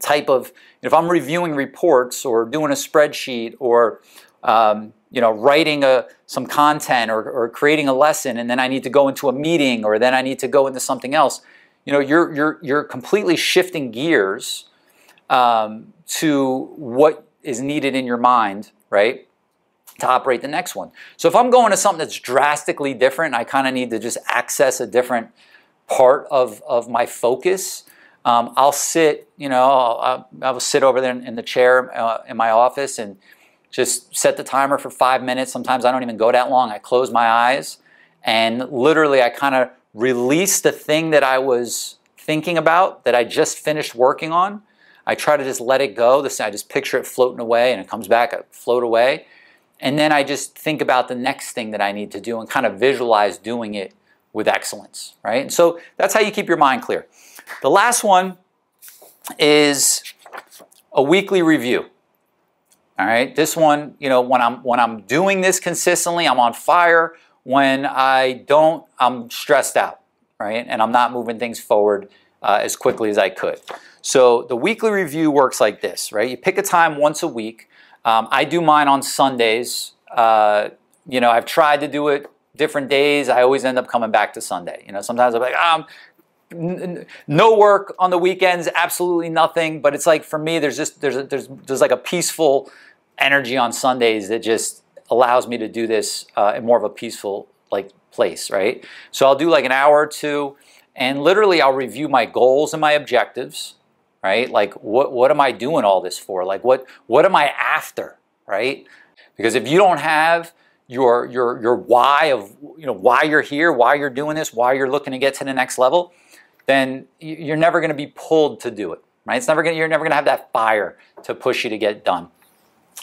type of, if I'm reviewing reports or doing a spreadsheet or um, you know, writing a, some content or, or creating a lesson and then I need to go into a meeting or then I need to go into something else, you know, you're, you're, you're completely shifting gears um, to what is needed in your mind, right? To operate the next one. So if I'm going to something that's drastically different, I kind of need to just access a different part of, of my focus. Um, I'll sit, you know, I'll, I'll sit over there in, the chair uh, in my office and just set the timer for five minutes. Sometimes I don't even go that long. I close my eyes and literally I kind of release the thing that I was thinking about that I just finished working on. I try to just let it go. This I just picture it floating away and it comes back, I float away. And then I just think about the next thing that I need to do and kind of visualize doing it with excellence, right? And so that's how you keep your mind clear. The last one is a weekly review. All right, this one, you know, when I'm when I'm doing this consistently, I'm on fire. When I don't, I'm stressed out, right? And I'm not moving things forward uh, as quickly as I could. So the weekly review works like this, right? You pick a time once a week. Um, I do mine on Sundays. Uh, you know, I've tried to do it different days. I always end up coming back to Sunday. You know, sometimes I'm like, um, no work on the weekends, absolutely nothing. But it's like for me, there's just there's a, there's there's like a peaceful energy on Sundays that just allows me to do this uh, in more of a peaceful like place, right? So I'll do like an hour or two, and literally I'll review my goals and my objectives, right? Like what what am I doing all this for? Like what what am I after, right? Because if you don't have your your your why of you know why you're here, why you're doing this, why you're looking to get to the next level, then you're never going to be pulled to do it, right? It's never going you're never going to have that fire to push you to get done.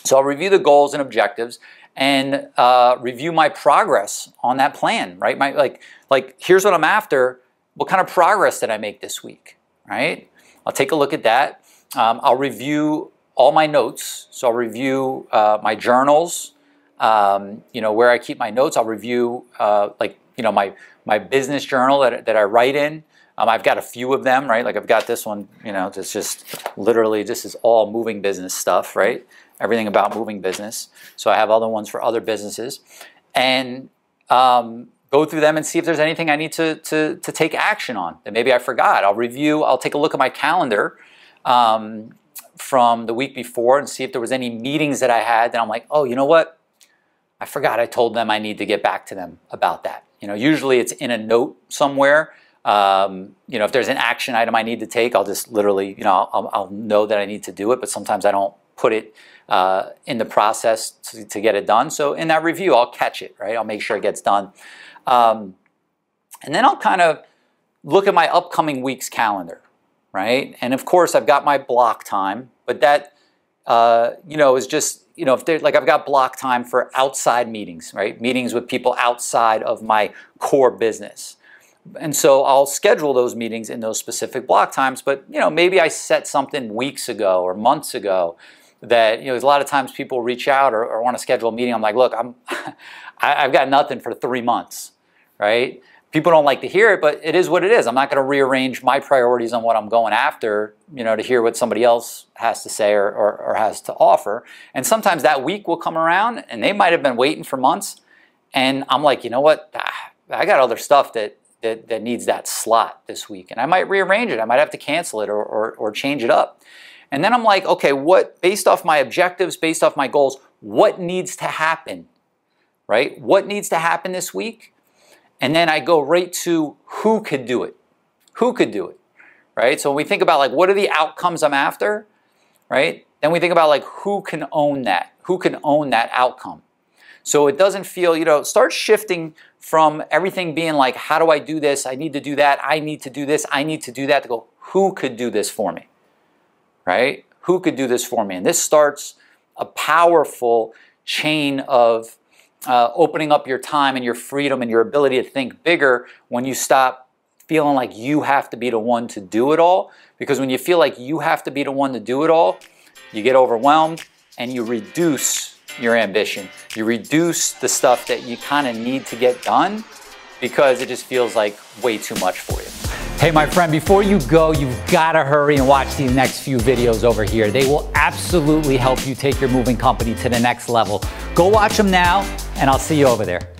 So I'll review the goals and objectives and uh, review my progress on that plan, right? My like like here's what I'm after. What kind of progress did I make this week, right? I'll take a look at that. Um, I'll review all my notes. So I'll review uh, my journals, um, you know, where I keep my notes. I'll review uh, like you know my my business journal that, that I write in. Um, I've got a few of them, right? Like I've got this one, you know, it's just literally this is all moving business stuff, right? Everything about moving business. So I have other ones for other businesses, and um, go through them and see if there's anything I need to to to take action on that maybe I forgot. I'll review. I'll take a look at my calendar. Um, from the week before and see if there was any meetings that I had that I'm like, oh, you know what? I forgot I told them I need to get back to them about that. You know, usually it's in a note somewhere um, you know, if there's an action item I need to take, I'll just literally, you know, I'll, I'll know that I need to do it, but sometimes I don't put it uh, in the process to, to, get it done. So in that review, I'll catch it, right? I'll make sure it gets done. Um, and then I'll kind of look at my upcoming week's calendar, right? And of course, I've got my block time, but that, uh, you know, is just, you know, if there, like I've got block time for outside meetings, right? Meetings with people outside of my core business. And so I'll schedule those meetings in those specific block times, but you know, maybe I set something weeks ago or months ago that, you know, there's a lot of times people reach out or, or want to schedule a meeting. I'm like, look, I'm, I, I've got nothing for three months, right? People don't like to hear it, but it is what it is. I'm not going to rearrange my priorities on what I'm going after, you know, to hear what somebody else has to say or, or, or has to offer. And sometimes that week will come around and they might have been waiting for months. And I'm like, you know what? Ah, I got other stuff that that, that needs that slot this week. And I might rearrange it. I might have to cancel it or, or, or change it up. And then I'm like, okay, what, based off my objectives, based off my goals, what needs to happen, right? What needs to happen this week? And then I go right to who could do it? Who could do it, right? So when we think about like, what are the outcomes I'm after, right? Then we think about like, who can own that? Who can own that outcome? So it doesn't feel, you know, start shifting from everything being like, how do I do this? I need to do that. I need to do this. I need to do that to go, who could do this for me? Right? Who could do this for me? And this starts a powerful chain of uh, opening up your time and your freedom and your ability to think bigger when you stop feeling like you have to be the one to do it all. Because when you feel like you have to be the one to do it all, you get overwhelmed and you reduce your ambition. You reduce the stuff that you kind of need to get done because it just feels like way too much for you. Hey, my friend, before you go, you've got to hurry and watch these next few videos over here. They will absolutely help you take your moving company to the next level. Go watch them now, and I'll see you over there.